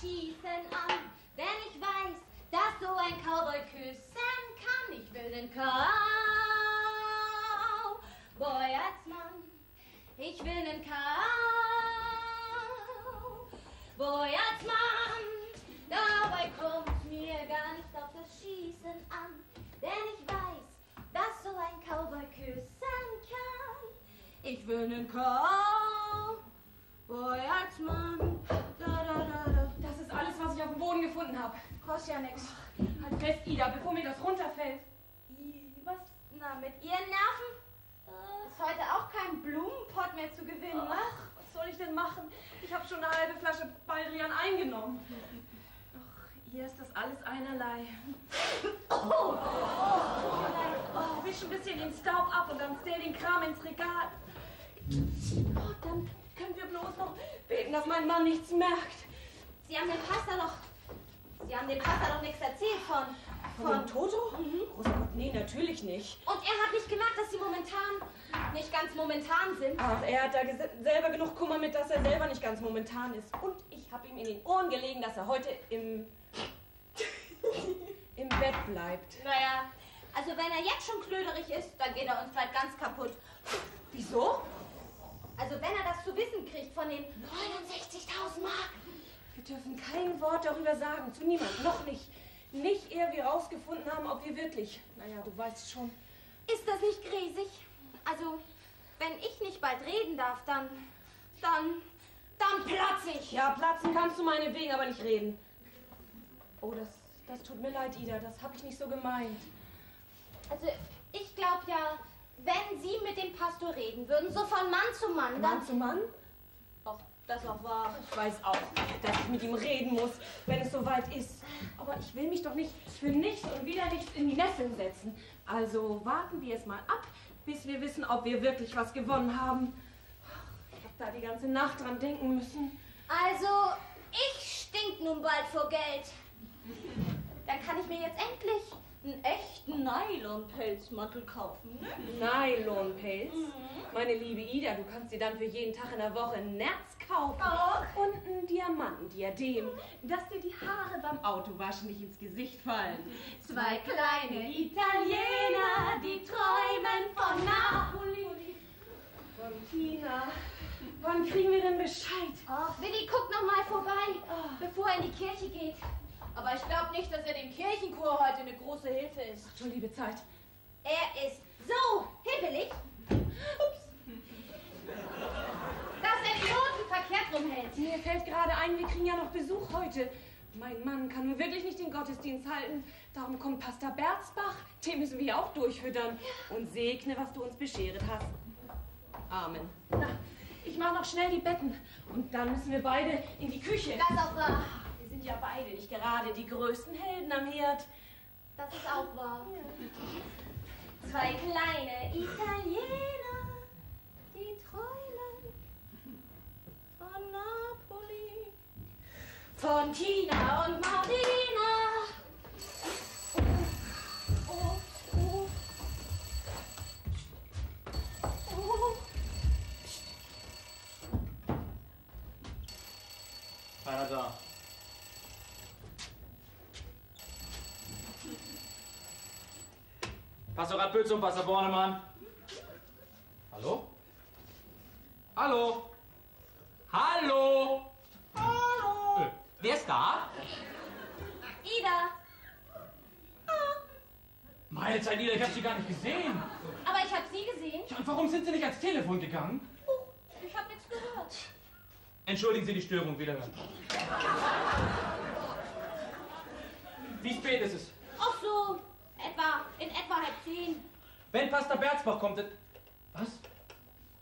Schießen an, wenn ich weiß, dass so ein Cowboy küssen kann. Ich will den Cowboy als Mann. Ich will den Cowboy als Mann. Dabei kommt mir gar nicht auf das Schießen an, denn ich weiß, dass so ein Cowboy küssen kann. Ich will den Cowboy als Mann. Da, da, da, da. Das ist alles, was ich auf dem Boden gefunden habe. Kostet ja nichts. Halt fest, Ida, bevor mir das runterfällt. Was? Na, mit ihren Nerven ist heute auch kein Blumenpott mehr zu gewinnen, ne? Ach, was soll ich denn machen? Ich habe schon eine halbe Flasche Baldrian eingenommen. Ach, ihr ist das alles einerlei. Oh, oh, wisch ein bisschen den Staub ab und dann stell den Kram ins Regal. Oh, dann können wir bloß noch beten, dass mein Mann nichts merkt. Sie haben dem Pastor doch. Sie haben dem Pastor doch nichts erzählt von. Von dem Toto? Großer Gott, nee, natürlich nicht. Und er hat nicht gemerkt, dass sie momentan nicht ganz momentan sind. Ach, er hat da selber genug Kummer mit, dass er selber nicht ganz momentan ist. Und ich habe ihm in den Ohren gelegen, dass er heute im. im Bett bleibt. Naja, also wenn er jetzt schon klöderig ist, dann geht er uns vielleicht ganz kaputt. Wieso? Also wenn er das zu wissen kriegt von den 69.000 Mark. Wir dürfen kein Wort darüber sagen, zu niemandem, noch nicht. Nicht ehe wir rausgefunden haben, ob wir wirklich. Naja, du weißt schon. Ist das nicht gräsig? Also, wenn ich nicht bald reden darf, dann. dann. dann platze ich. Ja, platzen kannst du meinetwegen, aber nicht reden. Oh, das, das tut mir leid, Ida. Das habe ich nicht so gemeint. Also, ich glaube ja, wenn Sie mit dem Pastor reden würden, so von Mann zu Mann, dann. Mann zu Mann? Ach, das auch wahr. Ich weiß auch, dass ich mit ihm reden muss, wenn es soweit ist. Aber ich will mich doch nicht für nichts und wieder nichts in die Nesseln setzen. Also warten wir es mal ab, bis wir wissen, ob wir wirklich was gewonnen haben. Ich habe da die ganze Nacht dran denken müssen. Also, ich stink nun bald vor Geld. Dann kann ich mir jetzt endlich einen Nylonpelzmantel kaufen, ne? Nylonpelz? Meine liebe Ida, du kannst dir dann für jeden Tag in der Woche ein Nerz kaufen. Ach. Und ein Diamantendiadem, dass dir die Haare beim Autowaschen nicht ins Gesicht fallen. Zwei kleine Italiener, die träumen von Napoli. Von Tina. Wann kriegen wir denn Bescheid? Ach, Willi, guck noch mal vorbei, bevor er in die Kirche geht. Aber ich glaube nicht, dass er dem Kirchenchor heute eine große Hilfe ist. Ach, schon liebe Zeit. Er ist so hibbelig, dass er die Noten verkehrt rumhält. Mir fällt gerade ein, wir kriegen ja noch Besuch heute. Mein Mann kann nun wirklich nicht den Gottesdienst halten. Darum kommt Pastor Berzbach. Den müssen wir auch durchfüttern. Und segne, was du uns bescheret hast. Amen. Na, ich mache noch schnell die Betten. Und dann müssen wir beide in die Küche. Das auch wahr. Sind ja beide nicht gerade die größten Helden am Herd. Das ist auch wahr. Zwei kleine Italiener, die träumen von Napoli. Von Tina und Marina. Oh, oh, oh. Oh. Keiner da. Pastor Radbütz und Pastor Bornemann. Hallo? Hallo? Hallo? Hallo? Äh, wer ist da? Ida, Meine Zeit, Ida, ich hab Sie gar nicht gesehen. aber ich habe sie gesehen. Ja, und warum sind Sie nicht ans Telefon gegangen? Oh, ich habe nichts gehört. Entschuldigen Sie die Störung, wiederhören. Wie spät ist es? Ach so, etwa, in etwa halb zehn. Wenn Pastor Berzbach kommt, dann... Was?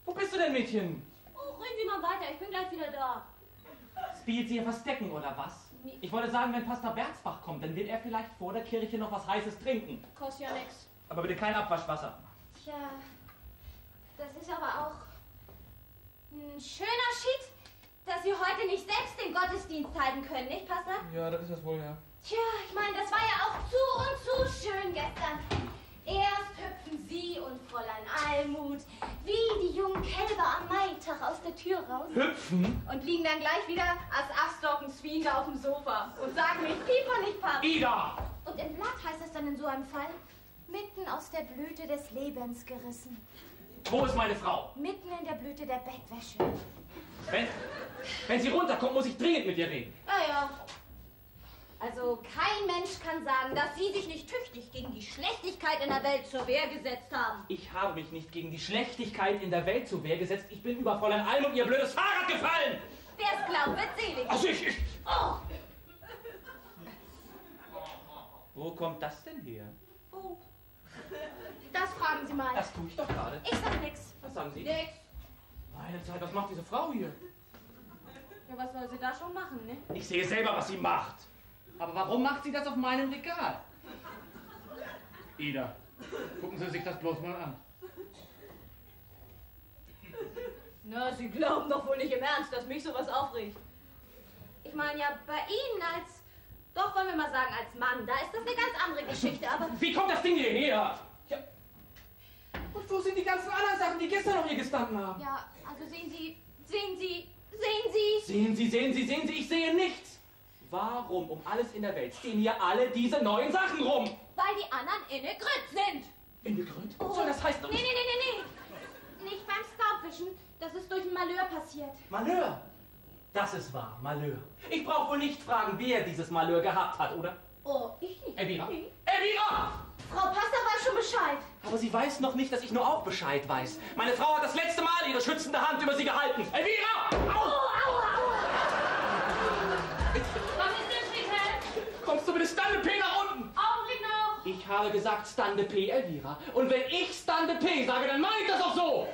Wo bist du denn, Mädchen? Oh, reden Sie mal weiter, ich bin gleich wieder da. Spielt sie hier verstecken oder was? Ich wollte sagen, wenn Pastor Berzbach kommt, dann will er vielleicht vor der Kirche noch was Heißes trinken. Kostet ja nix. Aber bitte kein Abwaschwasser. Tja, das ist aber auch ein schöner Schied, dass Sie heute nicht selbst den Gottesdienst halten können, nicht, Pastor? Ja, das ist das wohl, ja. Tja, ich meine, das war ja auch zu und zu schön gestern. Erst hüpfen Sie und Fräulein Almut wie die jungen Kälber am Maitag aus der Tür raus Hüpfen? und liegen dann gleich wieder als Astlocken Swien auf dem Sofa und sagen nicht Piep und nicht Papp. Ida! Und im Blatt heißt es dann in so einem Fall, mitten aus der Blüte des Lebens gerissen. Wo ist meine Frau? Mitten in der Blüte der Bettwäsche. Wenn, wenn sie runterkommt, muss ich dringend mit ihr reden. Ja, ja. Also kein Mensch kann sagen, dass Sie sich nicht tüchtig gegen die Schlechtigkeit in der Welt zur Wehr gesetzt haben. Ich habe mich nicht gegen die Schlechtigkeit in der Welt zur Wehr gesetzt. Ich bin über Fräulein Alm und ihr blödes Fahrrad gefallen. Wer es glaubt, wird selig. Also ich, ich... Oh, Wo kommt das denn her? oh. Das fragen Sie mal. Das tue ich doch gerade. Ich sag nix. Was sagen Sie? Nix. Meine Zeit, was macht diese Frau hier? Ja, was soll sie da schon machen, ne? Ich sehe selber, was sie macht. Aber warum macht sie das auf meinem Regal? Ida, gucken Sie sich das bloß mal an. Na, Sie glauben doch wohl nicht im Ernst, dass mich sowas aufregt. Ich meine ja, bei Ihnen als, doch wollen wir mal sagen, als Mann, da ist das eine ganz andere Geschichte, aber Wie kommt das Ding hierher? Ja. Und wo sind die ganzen anderen Sachen, die gestern noch hier gestanden haben? ja, also sehen Sie, sehen Sie, sehen Sie. Sehen Sie, sehen Sie, sehen Sie, ich sehe nichts. Warum um alles in der Welt stehen hier alle diese neuen Sachen rum? Weil die anderen inne Grütz sind. In Begründ? Soll das heißen... Nee, nee, nee, nee, nee. Nicht beim Staubwischen. Das ist durch ein Malheur passiert. Malheur. Das ist wahr, Malheur. Ich brauche wohl nicht fragen, wer dieses Malheur gehabt hat, oder? Oh, ich nicht. Elvira? Nee. Elvira! Frau Pastor weiß schon Bescheid. Aber sie weiß noch nicht, dass ich nur auch Bescheid weiß. Meine Frau hat das letzte Mal ihre schützende Hand über sie gehalten. Elvira! Au! Was Stande P nach unten? Augenblick noch. Ich habe gesagt Stande P, Elvira. Und wenn ich Stande P sage, dann meine ich das auch so.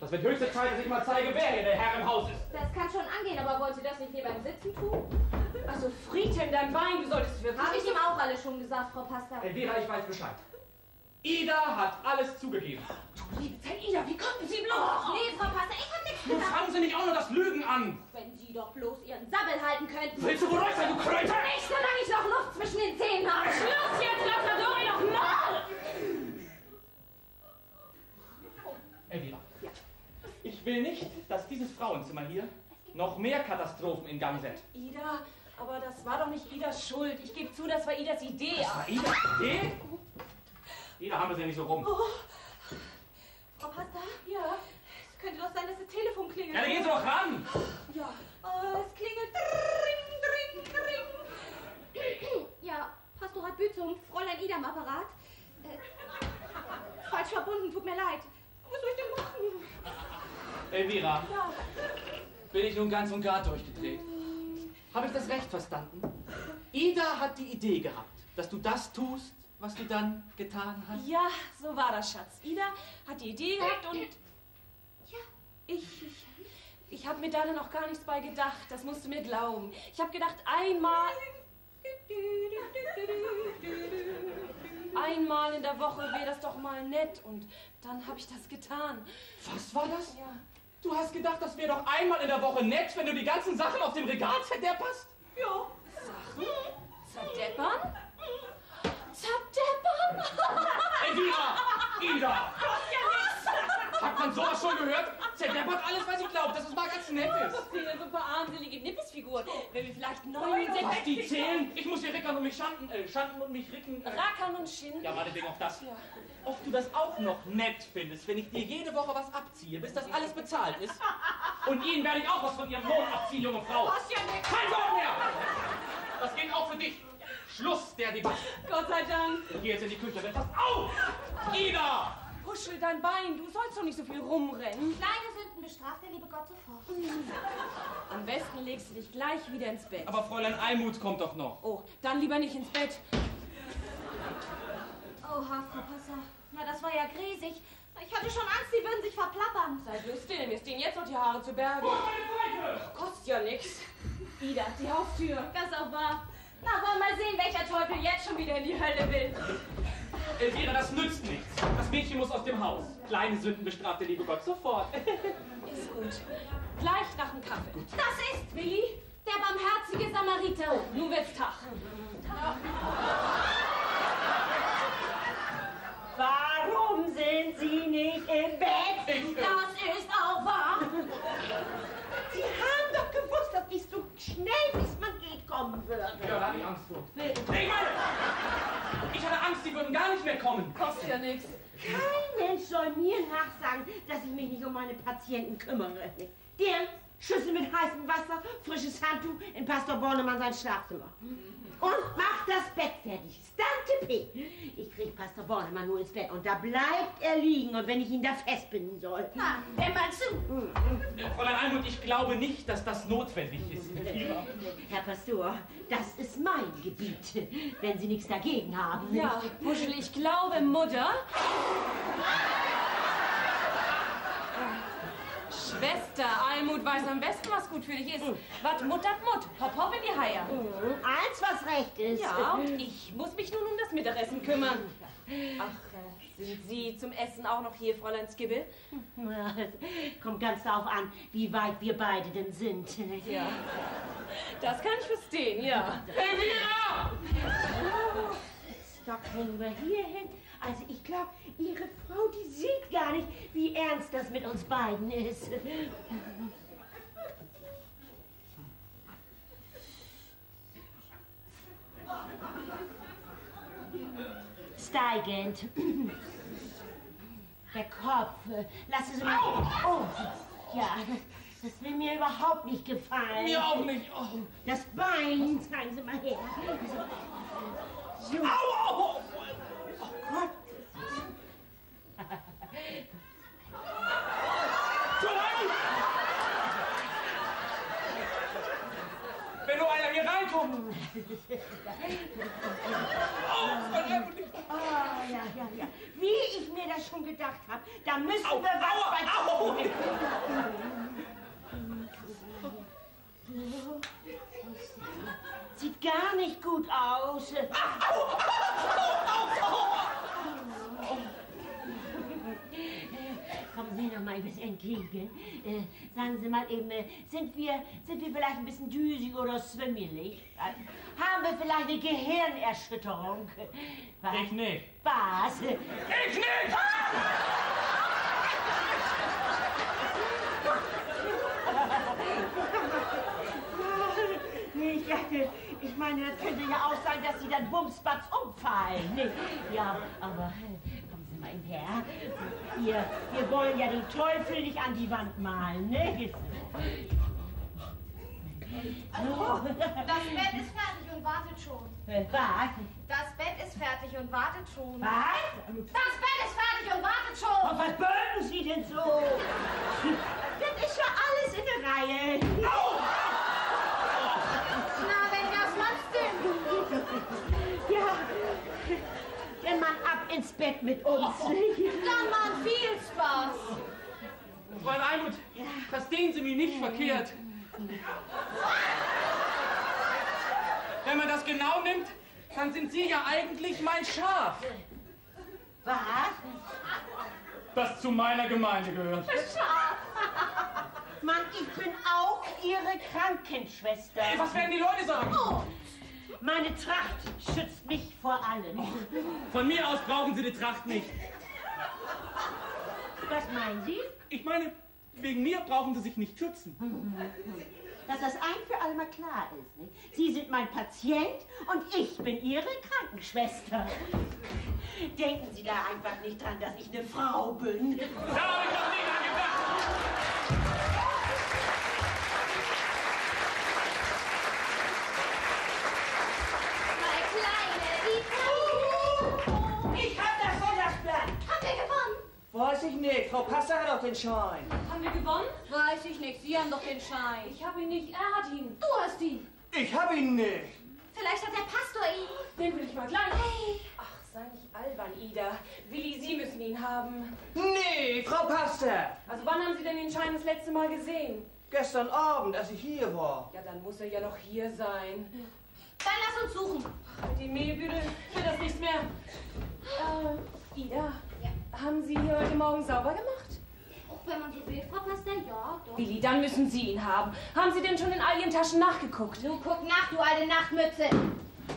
Das wird höchste Zeit, dass ich mal zeige, wer hier der Herr im Haus ist. Das kann schon angehen, aber wollen Sie das nicht hier beim Sitzen tun? Also, Friedhelm, dein Bein, du solltest wirklich... Habe ich ihm auch alles schon gesagt, Frau Pastor. Elvira, ich weiß Bescheid. Ida hat alles zugegeben. Du liebe Zeit, Ida, wie konnten Sie bloß... Och, nee, Frau Pastor, ich habe nichts Nun gesagt. fangen Sie nicht auch nur das Lügen an. Wenn Sie doch bloß Ihren Sabbel halten könnten. Willst du wohl ruhig sein, du Kröte? Nicht, solange ich noch Luft zwischen den Zähnen habe. Schluss jetzt, Latadori, noch mal! Elvira, ich will nicht, dass dieses Frauenzimmer hier noch mehr Katastrophen in Gang setzt. Ida, aber das war doch nicht Idas Schuld. Ich gebe zu, das war Idas Idee. Das war Ida. Idee? Ida, haben wir sie ja nicht so rum. Frau Pastor, Ja, es könnte doch sein, dass das Telefon klingelt. Ja, dann gehen Sie doch ran. ja. Oh, es klingelt. Dring, dring, dring. Ja, Pastor hat Bützum, Fräulein Ida am Apparat. Äh, falsch verbunden, tut mir leid. Was soll ich denn machen? Elvira, Ja. bin ich nun ganz und gar durchgedreht? Habe ich das recht verstanden? Ida hat die Idee gehabt, dass du das tust, was du dann getan hast. Ja, so war das, Schatz. Ida hat die Idee gehabt und... Ja, ich... Ich, ich habe mir da dann auch gar nichts bei gedacht. Das musst du mir glauben. Ich habe gedacht, einmal... Einmal in der Woche wäre das doch mal nett. Und dann habe ich das getan. Was war das? Ja. Du hast gedacht, das wäre doch einmal in der Woche nett, wenn du die ganzen Sachen auf dem Regal zerdepperst? Ja. Sachen? Zerdeppern? Zerdeppern? Elvira! Ida! Hat man sowas schon gehört? Zerdeppert alles, was ich glaube, dass es mal ganz nett ist. Ja so ein paar armselige Nippesfiguren. Wenn wir vielleicht neun, Was, die sechs... zählen? Ich muss hier rickern und mich schanden, äh, schanden und mich ricken. Äh, Rackern und Schinden. ja, meinetwegen auch das. Ja. Ob du das auch noch nett findest, wenn ich dir jede Woche was abziehe, bis das alles bezahlt ist. Und Ihnen werde ich auch was von Ihrem Lohn abziehen, junge Frau. Was ja nicht. Kein Wort mehr! Das geht auch für dich. Schluss der Debatte. Gott sei Dank. Ich gehe jetzt in die Küche. Wenn das auf! Ida! Huschel dein Bein. Du sollst doch nicht so viel rumrennen. Kleine Sünden bestraft der liebe Gott sofort. Am besten legst du dich gleich wieder ins Bett. Aber Fräulein Almut kommt doch noch. Oh, dann lieber nicht ins Bett. Oha, Frau Pastor. Na, das war ja gräsig. Ich hatte schon Angst, sie würden sich verplappern. Sei bloß still, mir stehen jetzt noch die Haare zu Berge. Kostet ja nix. Ida, die Haustür. Das auch wahr. Na, wollen wir mal sehen, welcher Teufel jetzt schon wieder in die Hölle will. Elvira, das nützt nichts. Das Mädchen muss aus dem Haus. Kleine Sünden bestraft der liebe Gott sofort. (laughs) Ist gut. Gleich nach dem Kaffee. Das ist, Willi, der barmherzige Samariter. Nun wird's Tag. Warum (laughs) sind Sie nicht im Bett? Das ist auch wahr. Sie haben doch gewusst, dass ich so schnell, wie es man geht, kommen würde. Ja, da hatte ich Angst vor. Hey, Mann! Ich hatte Angst, die würden gar nicht mehr kommen. Kostet ja nix. Kein Mensch soll mir nachsagen, dass ich mich nicht um meine Patienten kümmere. Der Schüssel mit heißem Wasser, frisches Handtuch in Pastor Bornemann sein Schlafzimmer. Und macht das Bett fertig. Stante P. Ich krieg Pastor Bornemann nur ins Bett und da bleibt er liegen. Und wenn ich ihn da festbinden soll. Na, hör mal zu. Fräulein Almut, ich glaube nicht, dass das notwendig ist. (laughs) Herr Pastor, das ist mein Gebiet, wenn Sie nichts dagegen haben. Ja, Huschel, ich glaube, Mutter. Schwester, Almut weiß am besten, was gut für dich ist. Wat Mut hat Mut. Hopp, hopp in die Haie. Mhm, Eins, was recht ist. Ja, und ich muss mich nun um das Mittagessen kümmern. Ach, äh, sind Sie zum Essen auch noch hier, Fräulein Skibbel? (laughs) Kommt ganz darauf an, wie weit wir beide denn sind. Ja. Das kann ich verstehen, ja. Elvira! Stock hinüber hierhin. Also ich glaube, Ihre Frau, die sieht gar nicht, wie ernst das mit uns beiden ist. Steigend. Der Kopf. Lassen Sie mich. Oh, ja, das, will mir überhaupt nicht gefallen. Mir auch nicht. Oh. Das Bein, zeigen Sie mal her. So. Au, au, au. Wenn nur einer hier reinkommt! oh, oh, ja, ja, ja. Wie ich mir das schon gedacht habe, da müssen au, wir was au, au. Sieht gar nicht gut aus. Ach, au, au, au, au, au. Kommen Sie noch mal ein bisschen entgegen. Äh, sagen Sie mal eben, äh, sind wir, sind wir vielleicht ein bisschen düsig oder swimmelig? Äh, haben wir vielleicht eine Gehirnerschütterung? Was? Ich nicht. Was? Ich nicht! Nee, ich dachte, ich meine, das könnte ja auch sein, dass Sie dann bumsbatz umfallen. Nee, ja, aber äh, kommen Sie mal eben her. Wir, wir wollen ja den Teufel nicht an die Wand malen, ne? So. Das Bett ist fertig und wartet schon. Äh, Was? Das Bett ist fertig und wartet schon. Was? Das Bett ist fertig und wartet schon. Oh, was böden Sie denn so? Das ist ja alles in der Reihe. Na, wenn das machst du. Ja, der Mann ab ins Bett mit uns. Dann mal viel Spaß. Fräulein Almut, verstehen Sie mich nicht verkehrt. Wenn man das genau nimmt, dann sind Sie ja eigentlich mein Schaf, Was? das zu meiner Gemeinde gehört. Mann, ich bin auch Ihre Krankenschwester. Was werden die Leute sagen? Meine Tracht schützt mich vor allem. Von mir aus brauchen Sie die Tracht nicht. Was meinen Sie? Ich meine, wegen mir brauchen Sie sich nicht schützen. Dass das ein für alle mal klar ist. Nicht? Sie sind mein Patient und ich bin Ihre Krankenschwester. Denken Sie da einfach nicht dran, dass ich eine Frau bin. Da habe ich doch nie dran gedacht. Weiß ich nicht. Frau Pastor hat auch den Schein. Haben wir gewonnen? Weiß ich nicht. Sie haben doch den Schein. Ich habe ihn nicht, er hat ihn. Du hast ihn. Ich hab ihn nicht. Vielleicht hat der Pastor ihn. Den will ich mal gleich. Ach, sei nicht albern, Ida. Willi, Sie müssen ihn haben. Nee, Frau Pastor. Also wann haben Sie denn den Schein das letzte Mal gesehen? Gestern Abend, als ich hier war. Ja, dann muss er ja noch hier sein. Dann lass uns suchen. Mit dem Mehlbüdel wird das nichts mehr. Äh, Ida, haben Sie hier heute Morgen sauber gemacht? Auch wenn man so will, Frau Pastor, ja, doch. Willi, dann müssen Sie ihn haben. Haben Sie denn schon in all Ihren Taschen nachgeguckt? Du guck nach, du alte Nachtmütze.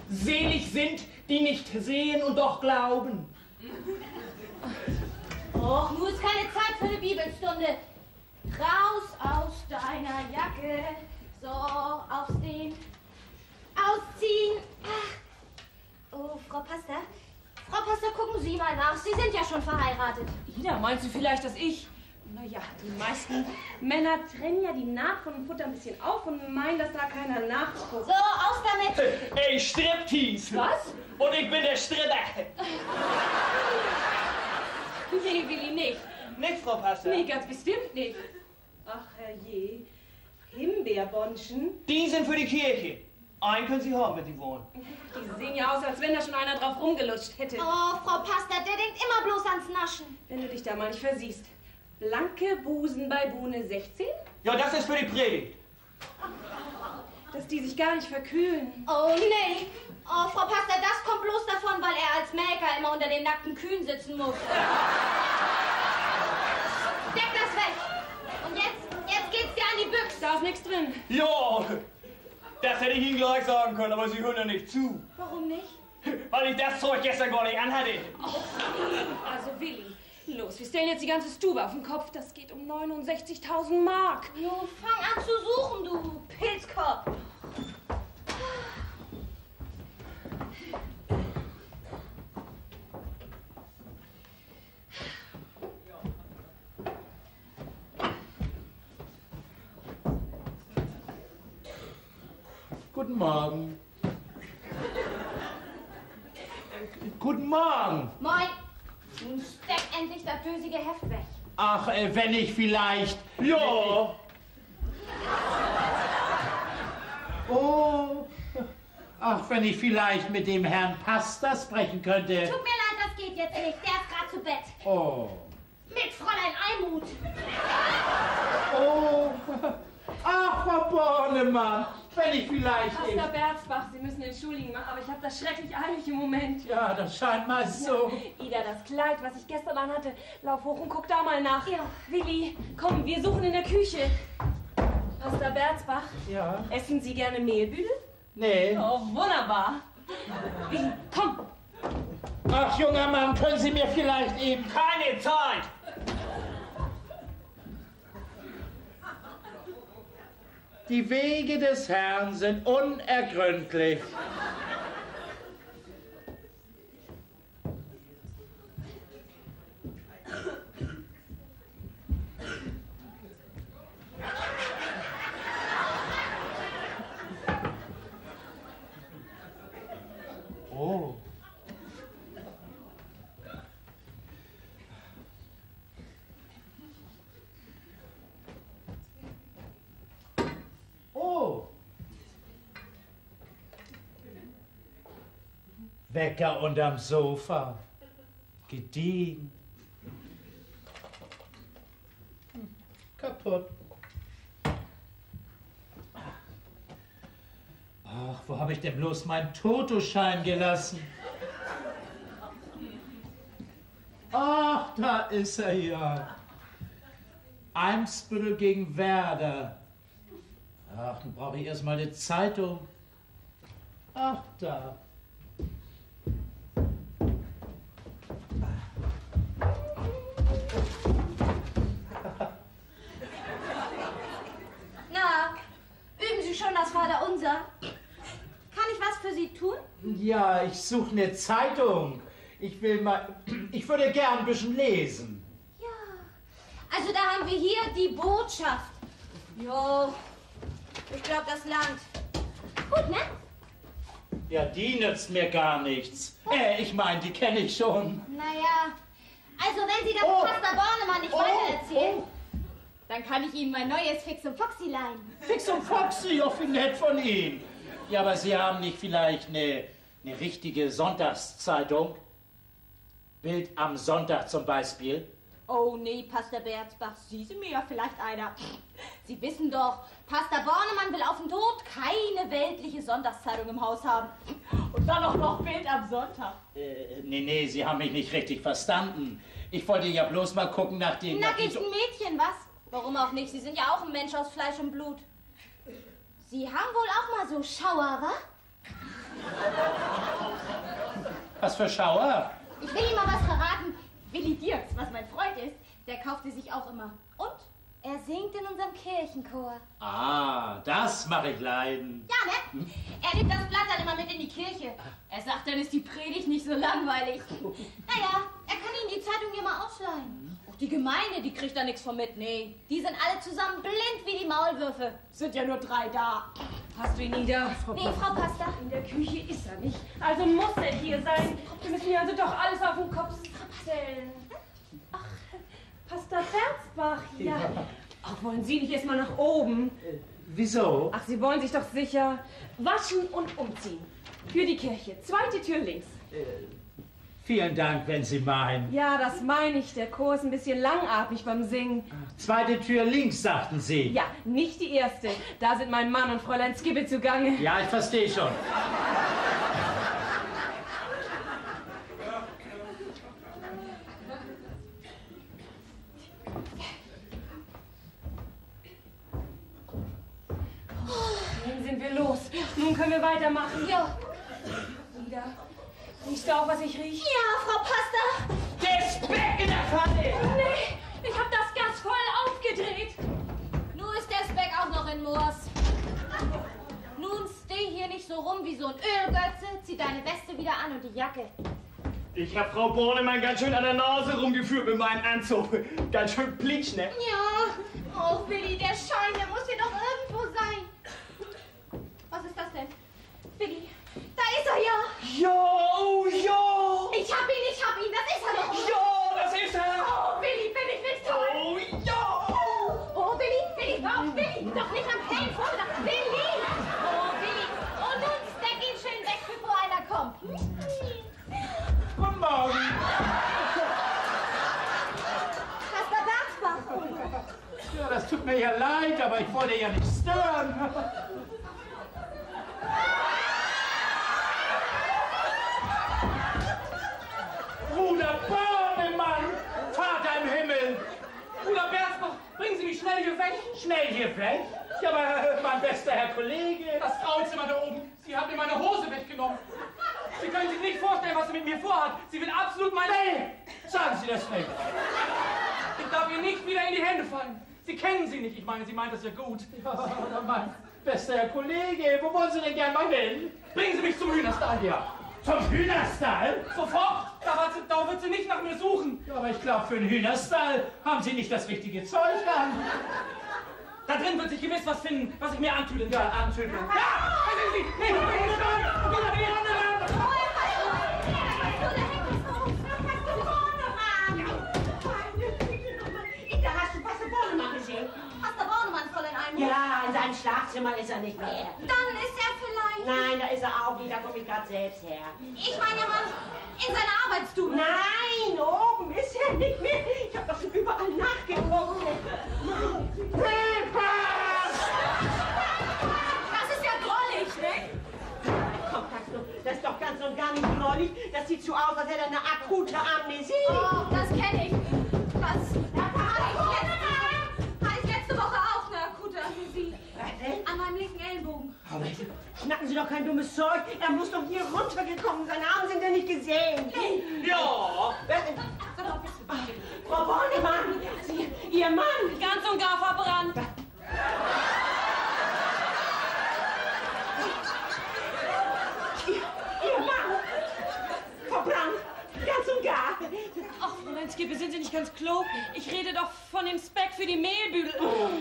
Selig sind, die nicht sehen und doch glauben. Och, nur ist keine Zeit für eine Bibelstunde. Raus aus deiner Jacke. So, aufstehen. Ausziehen. Ach. Oh, Frau Pastor. Frau Pastor, gucken Sie mal nach. Sie sind ja schon verheiratet. Ida, meinst du vielleicht, dass ich... Naja, die meisten Männer trennen ja die Naht von dem Futter ein bisschen auf und meinen, dass da keiner nachguckt. So, aus damit. (laughs) Ey, Striptease. Was? Und ich bin der Stripper. (laughs) Nee, Willi, nicht. Nicht, Frau Pastor? Nee, ganz bestimmt nicht. Ach, herrje. Himbeerbonschen, Die sind für die Kirche. Einen können Sie haben, wenn Sie wollen. die sehen ja aus, als wenn da schon einer drauf rumgelutscht hätte. Oh, Frau Pastor, der denkt immer bloß ans Naschen. Wenn du dich da mal nicht versiehst. Blanke Busen bei Buhne 16? Ja, das ist für die Predigt. Dass die sich gar nicht verkühlen. Oh, nee. Oh, Frau Pastor, das kommt bloß davon, weil er als Melker immer unter den nackten Kühen sitzen muss. Deck das weg. Und jetzt, jetzt geht's dir an die Büchse. Da ist nichts drin. Ja, das hätte ich Ihnen gleich sagen können, aber Sie hören ja nicht zu. Warum nicht? (laughs) Weil ich das Zeug gestern gar nicht anhatte. Also Willi, los, wir stellen jetzt die ganze Stube auf den Kopf. Das geht um 69.000 Mark. Nun fang an zu suchen, du Pilzkopf. Guten Morgen. Guten Morgen. Moin. Nun steck endlich das dösige Heft weg. Ach, äh, wenn ich vielleicht. Ja. Oh, Ach, wenn ich vielleicht mit dem Herrn Pasta sprechen könnte. Tut mir leid, das geht jetzt nicht. Der ist gerade zu Bett. Oh. Mit Fräulein Almut. Oh. Ach, Frau Bornemann, wenn ich vielleicht... Pastor Berzbach, Sie müssen entschuldigen, aber ich habe das schrecklich eilig im Moment. Ja, das scheint mal so. Ida, das Kleid, was ich gestern anhatte, lauf hoch und guck da mal nach. Ja. Willi, komm, wir suchen in der Küche. Pastor Berzbach, Ja? essen Sie gerne Mehlbüdel? Nee. Oh, wunderbar. Willi, komm. Ach, junger Mann, können Sie mir vielleicht eben... Keine Zeit! Die Wege des Herrn sind unergründlich. Oh. Oh. Wecker unterm Sofa. Gediegen. Hm, Kaputt. Ach, wo habe ich denn bloß meinen Totoschein gelassen? Ach, da ist er ja. Eimsbüttel gegen Werder. Ach, dann brauche ich erstmal eine Zeitung. Ach, da. Das Vaterunser? Kann ich was für Sie tun? Ja, ich suche eine Zeitung. Ich will mal. Ich würde gern ein bisschen lesen. Ja. Also da haben wir hier die Botschaft. Jo, ich glaube das Land. Gut, ne? Ja, die nützt mir gar nichts. Äh, ich meine, die kenne ich schon. Naja, also wenn Sie das Oh. Pastor Bornemann nicht Oh, weitererzählen, dann kann ich Ihnen mein neues Fix und Foxy leihen. Fix und Foxy, oh, wie nett von Ihnen. Ja, aber Sie haben nicht vielleicht eine, eine richtige Sonntagszeitung? Bild am Sonntag zum Beispiel. Oh nee, Pastor Berzbach, Sie sind mir ja vielleicht einer. Sie wissen doch, Pastor Bornemann will auf den Tod keine weltliche Sonntagszeitung im Haus haben. Und dann auch noch Bild am Sonntag. Äh, nee, nee, Sie haben mich nicht richtig verstanden. Ich wollte ja bloß mal gucken nach den... nach den Mädchen, was? Warum auch nicht? Sie sind ja auch ein Mensch aus Fleisch und Blut. Sie haben wohl auch mal so Schauer, wa? Was für Schauer? Ich will Ihnen mal was verraten. Willi Dirks, was mein Freund ist, der kauft sie sich auch immer. Und er singt in unserem Kirchenchor. Ah, das mache ich leiden. Ja, ne? Er nimmt das Blatt dann immer mit in die Kirche. Er sagt, dann ist die Predigt nicht so langweilig. Naja, er kann Ihnen die Zeitung ja mal ausleihen. Auch die Gemeinde, die kriegt da nichts von mit. Nee, die sind alle zusammen blind wie die Maulwürfe. Sind ja nur drei da. Hast du ihn nieder? Nee, Frau Pastor. In der Küche ist er nicht. Also muss er hier sein. Wir müssen hier also doch alles auf den Kopf stellen. Ach, Pastor Berzbach, ja. Ach, wollen Sie nicht erstmal nach oben? Wieso? Ach, Sie wollen sich doch sicher waschen und umziehen. Für die Kirche. Zweite Tür links. Vielen Dank, wenn Sie meinen. Ja, das meine ich. Der Chor ist ein bisschen langatmig beim Singen. Zweite Tür links, sagten Sie. Ja, nicht die erste. Da sind mein Mann und Fräulein Skibbe zugange. Ja, ich verstehe schon. Nun sind wir los. Nun können wir weitermachen. Ja. Ida, riechst du auch, was ich rieche? Ja, Frau Pastor. Der Speck in der Pfanne! Nee, ich habe das Gas voll aufgedreht. Nun ist der Speck auch noch in Moors. Nun steh hier nicht so rum wie so ein Ölgötze. Zieh deine Weste wieder an und die Jacke. Ich hab Frau Bornemann ganz schön an der Nase rumgeführt mit meinem Anzug. Ganz schön plitsch, ne? Ja. Oh, Willi, der Schein, der muss hier doch irgendwo sein. Was ist das denn? Willi, da ist er ja! Ja, oh ja! Ich hab ihn, ich hab ihn, das ist er doch! Ja, das ist er! Oh, Billy, bin ich nicht toll! Oh ja! Oh, oh Billy, Willi, oh, Willi, doch nicht am Telefon, doch Willi! Oh, Billy. und nun steck ihn schön weg, bevor einer kommt! Guten Morgen! Hast du Dachbach? Ja, das tut mir ja leid, aber ich wollte ja nicht stören! Bruder Bornemann, Vater im Himmel, Bruder Bersbach, bringen Sie mich schnell hier weg. schnell hier weg. Ja, aber äh, mein bester Herr Kollege. Das Frauenzimmer da oben. Sie haben mir meine Hose weggenommen. Sie können sich nicht vorstellen, was sie mit mir vorhat. Sie will absolut meine... Nee, sagen Sie das nicht. Ich darf ihr nicht wieder in die Hände fallen. Sie kennen sie nicht. Ich meine, sie meint das ja gut. Ja, aber mein bester Herr Kollege, wo wollen Sie denn gern mal hin? Bringen Sie mich zum Hühnerstall hier. Zum Hühnerstall? Sofort. Da, wird sie, da wird sie nicht nach mir suchen. Ja, aber ich glaube, für einen Hühnerstall haben Sie nicht das richtige Zeug an. Da drin wird sich gewiss was finden, was ich mir antüdeln Ja, kann. antüdeln. Ja, da sind Sie. Nee, nee, nee, nee, nee, nee, nee. Ja, in seinem Schlafzimmer ist er nicht mehr. Dann ist er vielleicht... Nein, da ist er auch nicht, da komme ich gerade selbst her. Ich meine mal in seiner Arbeitsstube. Nein, oben ist er nicht mehr. Ich habe doch schon überall nachgeguckt. Das ist ja drollig, ne? Komm, du, das ist doch ganz und gar nicht drollig. Das sieht so aus, als hätte er eine akute Amnesie. Oh, das kenne ich. Das Ellenbogen. Schnacken Sie doch kein dummes Zeug. Er muss doch hier runtergekommen sein. Haben Sie ihn denn nicht gesehen? Ja. Frau Bornemann, Sie, Ihr Mann. Ganz und gar verbrannt. Ihr Mann. Verbrannt. Ganz und gar. Skippe, sind Sie nicht ganz klug? Ich rede doch von dem Speck für die Mehlbüdel.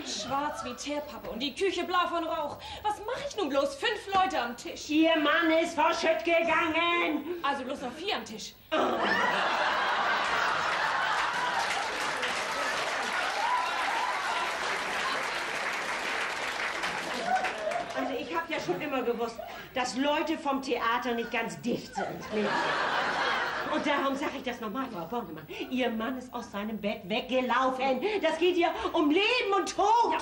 Schwarz wie Teerpappe und die Küche blau von Rauch. Was mache ich nun bloß? Fünf Leute am Tisch. Ihr Mann ist verschütt gegangen. Also bloß noch vier am Tisch. (laughs) Ich habe ja schon immer gewusst, dass Leute vom Theater nicht ganz dicht sind. Nicht? Und darum sage ich das nochmal, Frau Bornemann. Ihr Mann ist aus seinem Bett weggelaufen. Das geht hier um Leben und Tod.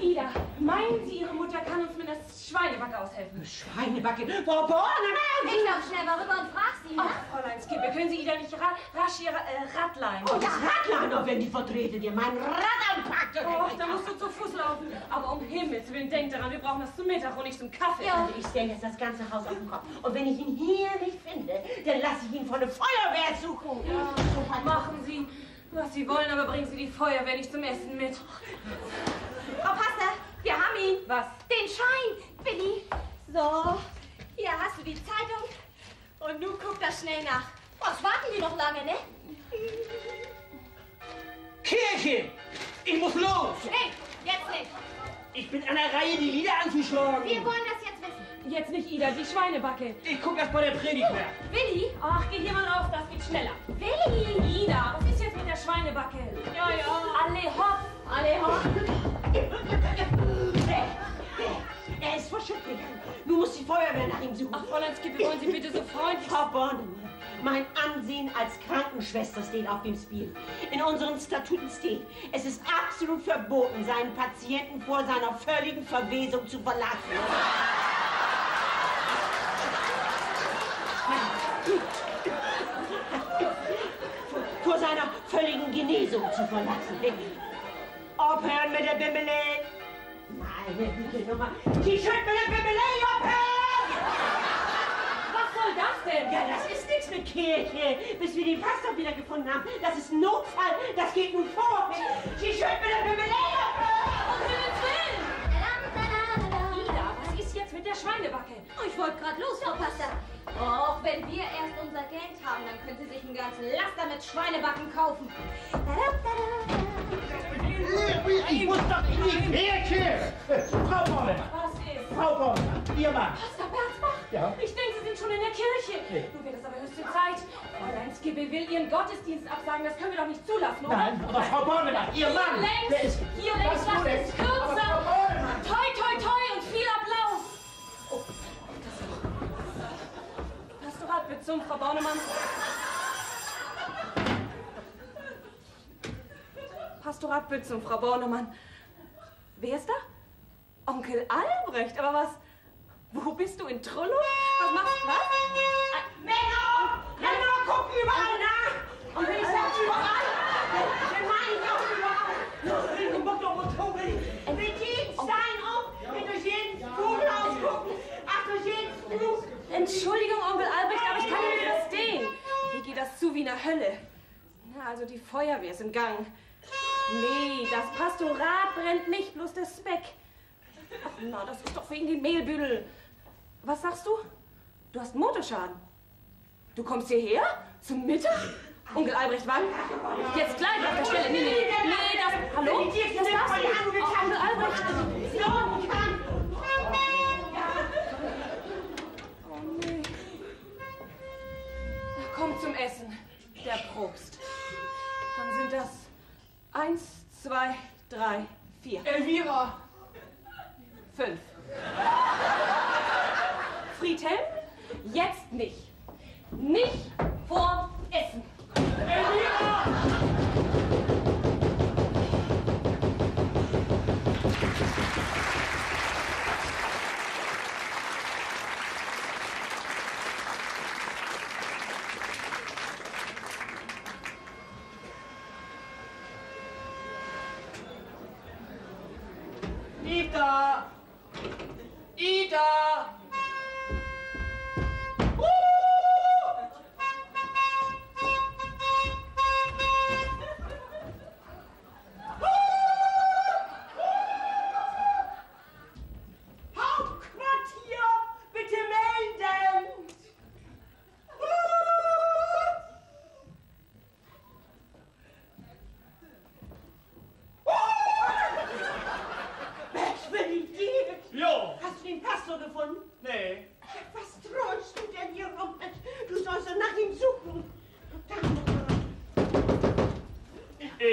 Ida, meinen Sie, Ihre Mutter kann uns mit der Schweinebacke aushelfen? Schweinebacke. Frau Bornemann! Ich lauf schnell mal rüber und frag sie. Ne? Ach, Fräulein Skippe, können Sie Ida nicht ra rasch Ihr äh, Rad leihen? Oh, das Radlader, wenn die vertreten dir mein Rad anpackt. Och, da musst du zu Fuß laufen. Aber um Himmels Willen, denk daran, wir brauchen das zum Mittag und nicht zum Kaffee. Ja. Also ich stelle jetzt das ganze Haus auf den Kopf. Und wenn ich ihn hier nicht finde, dann lasse ich ihn von der Feuerwehr suchen. Ja, machen Sie, was Sie wollen, aber bringen Sie die Feuerwehr nicht zum Essen mit. Frau Pastor, wir haben ihn. Was? Den Schein, Billy. So, hier hast du die Zeitung. Und nun guck da schnell nach. Was warten die noch lange, ne? Kirche! Ich muss los! Hey, jetzt nicht. Ich bin an der Reihe, die Lieder anzuschlagen. Wir wollen das jetzt wissen. Jetzt nicht Ida, die Schweinebacke. Ich guck erst bei der Predigt nach. Willi? Ach, geh hier mal rauf, das geht schneller. Willi! Ida, was ist jetzt mit der Schweinebacke? Ja, ja. Alle hopp, alle hopp. Er ist verschütt gegangen. Du musst die Feuerwehr nach ihm suchen. Ach, Fräulein Skippe, wollen Sie bitte so freundlich... Frau Bornemann, mein Ansehen als Krankenschwester steht auf dem Spiel. In unseren Statuten steht, es ist absolut verboten, seinen Patienten vor seiner völligen Verwesung zu verlassen. Vor seiner völligen Genesung zu verlassen. Aufhören mit der Bimbelei! Die! Was soll das denn? Ja, das ist nichts mit Kirche, bis wir den Pastor wieder gefunden haben. Das ist ein Notfall, das geht nun vor. Willen! Ida, was ist jetzt mit der Schweinebacke? Oh, ich wollte gerade los, Frau Pastor. Och, wenn wir erst unser Geld haben, dann könnte sich einen ganzen Laster mit Schweinebacken kaufen. Ich muss doch in die Kirche! Frau Bornemann! Was ist? Frau Bornemann, Ihr Mann! Pastor Berzbach? Ja? Ich denke, Sie sind schon in der Kirche. Nee. Nun wird es aber höchste Zeit. Fräulein Skippe will Ihren Gottesdienst absagen. Das können wir doch nicht zulassen, oder? Nein, aber Frau Bornemann, Ihr Hier Mann! ist... hier längs, Was lasst nun es denn? kürzer. Toi, toi, toi und viel Applaus. Wird zum Frau Bornemann. Pastorat Bützum, Frau Bornemann. Wer ist da? Onkel Albrecht, aber was? Wo bist du? In Trullo? Was machst du? Was? Äh, Männer! Männer, gucken überall nach! Und ich sag's überall! Wir meinen auch überall! Ich muss doch mal gucken! Mit jedem Stein um, mit durch jeden Vogel ausgucken, ach, durch jeden Flug! Entschuldigung, Onkel Albrecht, aber ich kann nicht widerstehen. Hier geht das zu wie in der Hölle. Na, also die Feuerwehr ist im Gang. Nee, das Pastorat brennt nicht, bloß der Speck. Ach na, das ist doch wegen den Mehlbüdel. Was sagst du? Du hast Motorschaden. Du kommst hierher? Zum Mittag? Onkel Albrecht, wann? Jetzt gleich auf der Stelle. Nee, nee, nee. Nee, das... Hallo? Das darfst du nicht. Oh, Onkel Albrecht. Komm zum Essen, der Probst. Dann sind das eins, zwei, drei, vier. Elvira! Fünf. Friedhelm, jetzt. Nicht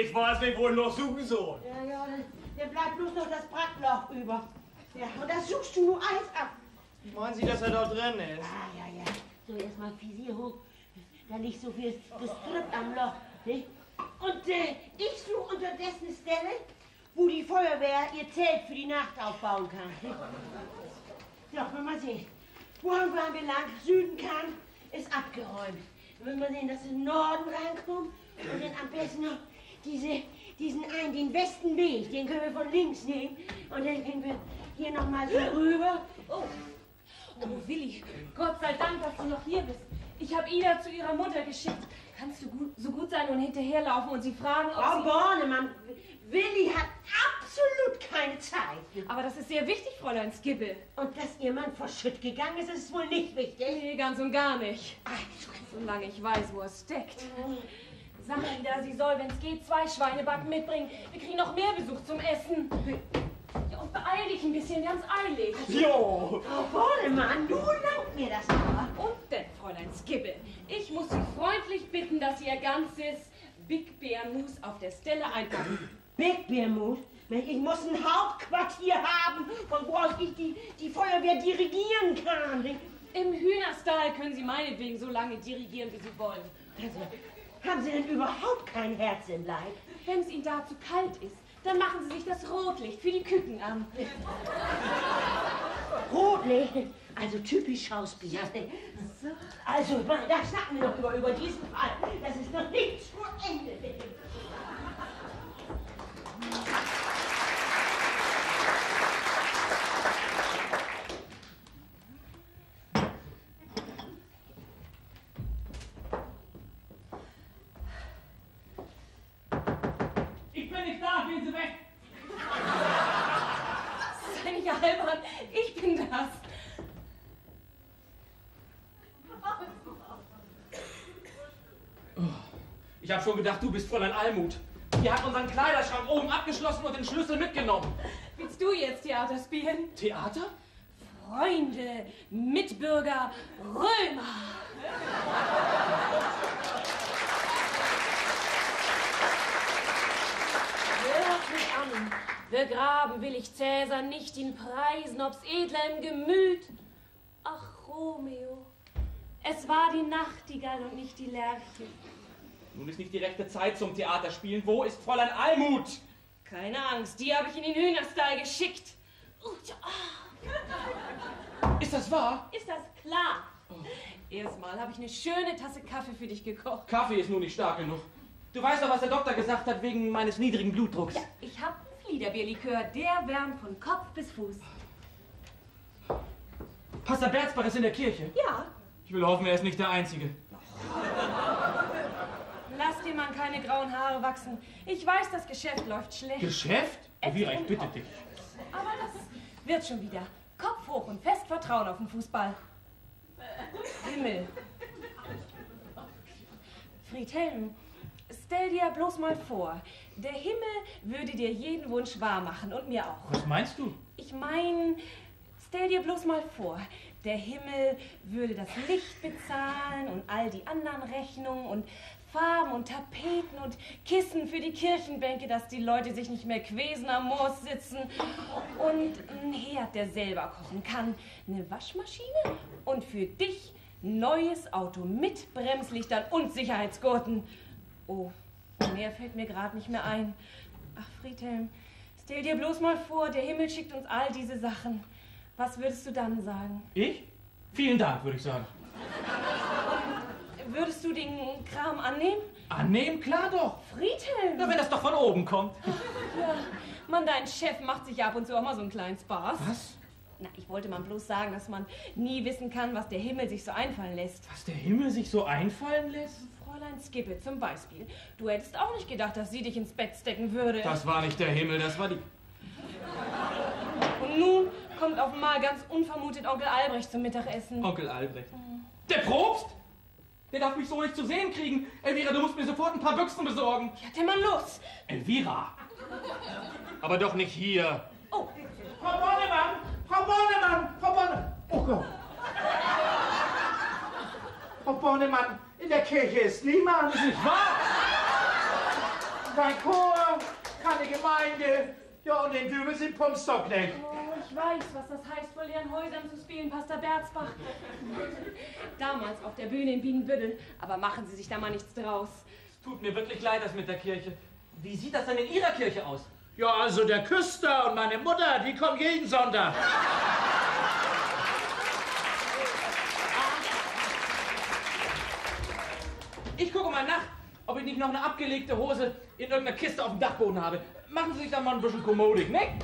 Ich weiß nicht, wo ich noch suchen soll. Ja, ja, der bleibt bloß noch das Brackloch über. Ja, und das suchst du nur Eis ab. Meinen Sie, dass er da drin ist? Ah, ja, ja. So, erstmal Visier hoch. Da liegt so viel Gestrüpp am Loch. Ne? Und äh, ich suche unterdessen eine Stelle, wo die Feuerwehr ihr Zelt für die Nacht aufbauen kann. Ne? Ja, wollen wir sehen. Wo haben wir lang? Süden kann, ist abgeräumt. Wollen wir sehen, dass wir in den Norden reinkommen und dann am besten noch diese, diesen einen, den Westenweg, den können wir von links nehmen und dann können wir hier nochmal so rüber. Oh. Oh, Willi, Gott sei Dank, dass du noch hier bist. Ich habe Ida zu ihrer Mutter geschickt. Kannst du gut, so gut sein und hinterherlaufen und sie fragen, ob Frau sie... Bornemann, Willi hat absolut keine Zeit. Aber das ist sehr wichtig, Fräulein Skibbel. Und dass Ihr Mann vor Schritt gegangen ist, ist wohl nicht wichtig. Nee, ganz und gar nicht. Also, Solange ich weiß, wo es steckt. Sag Ida, sie soll, wenn es geht, zwei Schweinebacken mitbringen. Wir kriegen noch mehr Besuch zum Essen. Ja, und beeil dich ein bisschen, wir haben's eilig. Jo. Frau Bornemann, nun langt mir das aber. Und denn, Fräulein Skibbel, ich muss Sie freundlich bitten, dass Sie Ihr ganzes Big Bear Mousse auf der Stelle einpacken. Big Beermut, ich muss ein Hauptquartier haben, von wo aus ich die, die Feuerwehr dirigieren kann. Im Hühnerstall können Sie meinetwegen so lange dirigieren, wie Sie wollen. Also, haben Sie denn überhaupt kein Herz im Leib? Wenn es Ihnen da zu kalt ist, dann machen Sie sich das Rotlicht für die Küken an. Rotlicht, also typisch Schauspieler. Also, da schnacken wir doch über, über diesen Fall. Das ist noch nicht zu Ende. Ich bin nicht da, gehen Sie weg! Sei nicht albern, ich bin das. Ich habe schon gedacht, du bist Fräulein Almut. Die hat unseren Kleiderschrank oben abgeschlossen und den Schlüssel mitgenommen. Willst du jetzt Theater spielen? Theater? Freunde, Mitbürger, Römer. Hört mich an. Begraben will ich Cäsar nicht in Preisen, ob's edler im Gemüt. Ach, Romeo, es war die Nachtigall und nicht die Lerche. Nun ist nicht die rechte Zeit zum Theaterspielen. Wo ist Fräulein Almut? Keine Angst, die habe ich in den Hühnerstall geschickt. Oh, ja, Ist das wahr? Ist das klar? Erstmal habe ich eine schöne Tasse Kaffee für dich gekocht. Kaffee ist nur nicht stark genug. Du weißt doch, was der Doktor gesagt hat wegen meines niedrigen Blutdrucks. Ich habe einen Fliederbierlikör, der wärmt von Kopf bis Fuß. Pastor Berzbach ist in der Kirche. Ja, Ich will hoffen, er ist nicht der Einzige. Dem Mann keine grauen Haare wachsen. Ich weiß, das Geschäft läuft schlecht. Geschäft? Elvira, ich bitte dich. Aber das wird schon wieder. Kopf hoch und fest Vertrauen auf den Fußball. Himmel. Friedhelm, stell dir bloß mal vor, der Himmel würde dir jeden Wunsch wahr machen und mir auch. Was meinst du? Ich mein, stell dir bloß mal vor, der Himmel würde das Licht bezahlen und all die anderen Rechnungen und Farben und Tapeten und Kissen für die Kirchenbänke, dass die Leute sich nicht mehr quesen am Moos sitzen und ein Herd, der selber kochen kann, eine Waschmaschine und für dich ein neues Auto mit Bremslichtern und Sicherheitsgurten. Oh, mehr fällt mir gerade nicht mehr ein. Ach, Friedhelm, stell dir bloß mal vor, der Himmel schickt uns all diese Sachen. Was würdest du dann sagen? Ich? Vielen Dank, würde ich sagen. Würdest du den Kram annehmen? Annehmen? Klar doch. Friedhelm! Na, wenn das doch von oben kommt. (laughs) Ja, Mann, dein Chef macht sich ja ab und zu auch mal so einen kleinen Spaß. Was? Na, ich wollte mal bloß sagen, dass man nie wissen kann, was der Himmel sich so einfallen lässt. Was der Himmel sich so einfallen lässt? Fräulein Skippe zum Beispiel. Du hättest auch nicht gedacht, dass sie dich ins Bett stecken würde. Das war nicht der Himmel, das war die... Und nun kommt auf einmal ganz unvermutet Onkel Albrecht zum Mittagessen. Onkel Albrecht. Der Probst? Der darf mich so nicht zu sehen kriegen. Elvira, du musst mir sofort ein paar Büchsen besorgen. Ja, der Mann los. Elvira. Aber doch nicht hier. Oh, Frau Bornemann! Frau Bornemann! Frau Bornemann! Oh Gott! Frau Bornemann, in der Kirche ist niemand. Nicht wahr? Kein Chor, keine Gemeinde. Ja, und den Dübel sind Pumpstock nicht. Oh, ich weiß, was das heißt, vor leeren Häusern zu spielen, Pastor Berzbach. (laughs) Damals auf der Bühne in Bienenbüttel. Aber machen Sie sich da mal nichts draus. Es tut mir wirklich leid, das mit der Kirche. Wie sieht das denn in Ihrer Kirche aus? Ja, also der Küster und meine Mutter, die kommen jeden Sonntag. Ich gucke mal nach, ob ich nicht noch eine abgelegte Hose in irgendeiner Kiste auf dem Dachboden habe. Machen Sie sich da mal ein bisschen kommodig, ne?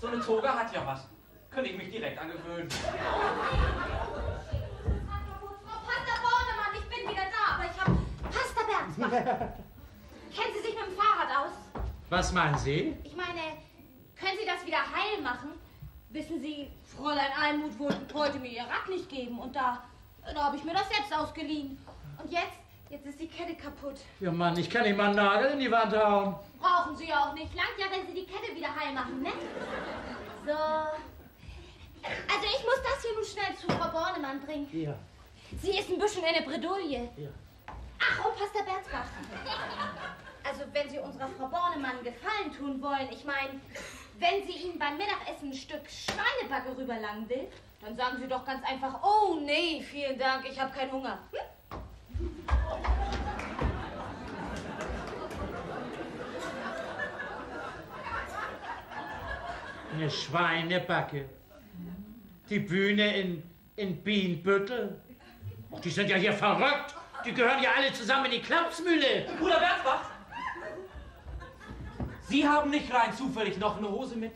So eine Toga hat ja was. Könnte ich mich direkt angewöhnen. Frau Pastor Bornemann, ich bin wieder da, aber ich habe Pastor Bernsbach. (laughs) Kennen Sie sich mit dem Fahrrad aus? Was meinen Sie? Ich meine, können Sie das wieder heil machen? Wissen Sie, Fräulein Almut wollte heute mir ihr Rad nicht geben und da, da habe ich mir das selbst ausgeliehen. Und jetzt, jetzt ist die Kette kaputt. Ja, Mann, ich kann nicht mal einen Nagel in die Wand hauen. Brauchen Sie ja auch nicht. Langt ja, wenn Sie die Kette wieder heil machen, ne? So. Also ich muss das hier nun schnell zu Frau Bornemann bringen. Ja. Sie ist ein bisschen in der Bredouille. Ja. Ach, und Pastor Berzbach. Also, wenn Sie unserer Frau Bornemann Gefallen tun wollen, ich meine, wenn sie Ihnen beim Mittagessen ein Stück Schweinebacke rüberlangen will, dann sagen Sie doch ganz einfach, oh nee, vielen Dank, ich habe keinen Hunger. Hm? Eine Schweinebacke. Die Bühne in, in Bienenbüttel. Oh, die sind ja hier verrückt. Die gehören ja alle zusammen in die Klapsmühle. Bruder Berzbach! Sie haben nicht rein zufällig noch eine Hose mit?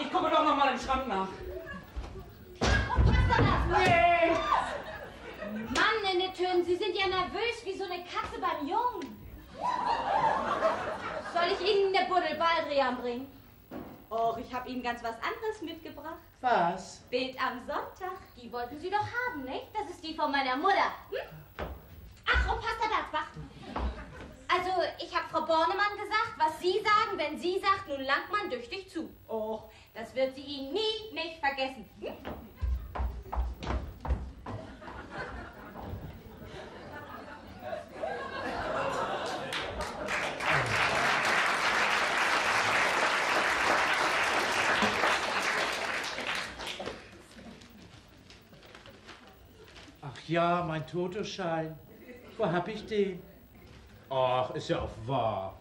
Ich gucke doch noch mal im Schrank nach. Nee. Mann, Tönen, Sie sind ja nervös wie so eine Katze beim Jungen. Soll ich Ihnen eine Buddel Baldrian bringen? Och, ich habe Ihnen ganz was anderes mitgebracht. Was? Bild am Sonntag. Die wollten Sie doch haben, nicht? Das ist die von meiner Mutter. Hm? Ach, und Pastor Berzbach. Also, ich habe Frau Bornemann gesagt, was Sie sagen, wenn sie sagt, nun langt man durch dich zu. Och, das wird sie Ihnen nie nicht vergessen. Hm? Ach ja, mein Totoschein. Wo hab ich den? Ach, ist ja auch wahr.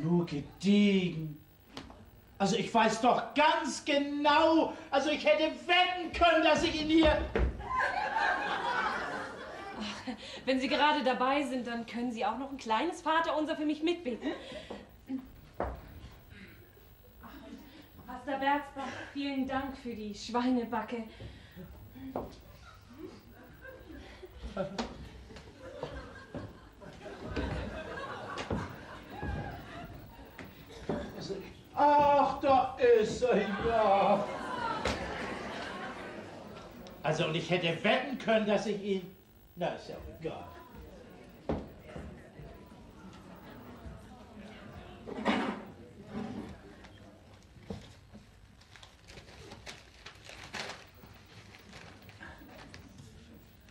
Nur gediegen. Also ich weiß doch ganz genau, also ich hätte wetten können, dass ich ihn hier... Wenn Sie gerade dabei sind, dann können Sie auch noch ein kleines Vaterunser für mich mitbeten. Pastor Bergsbach, vielen Dank für die Schweinebacke. Ach, da ist er, ja. Also, und ich hätte wetten können, dass ich ihn... Na, ist ja egal.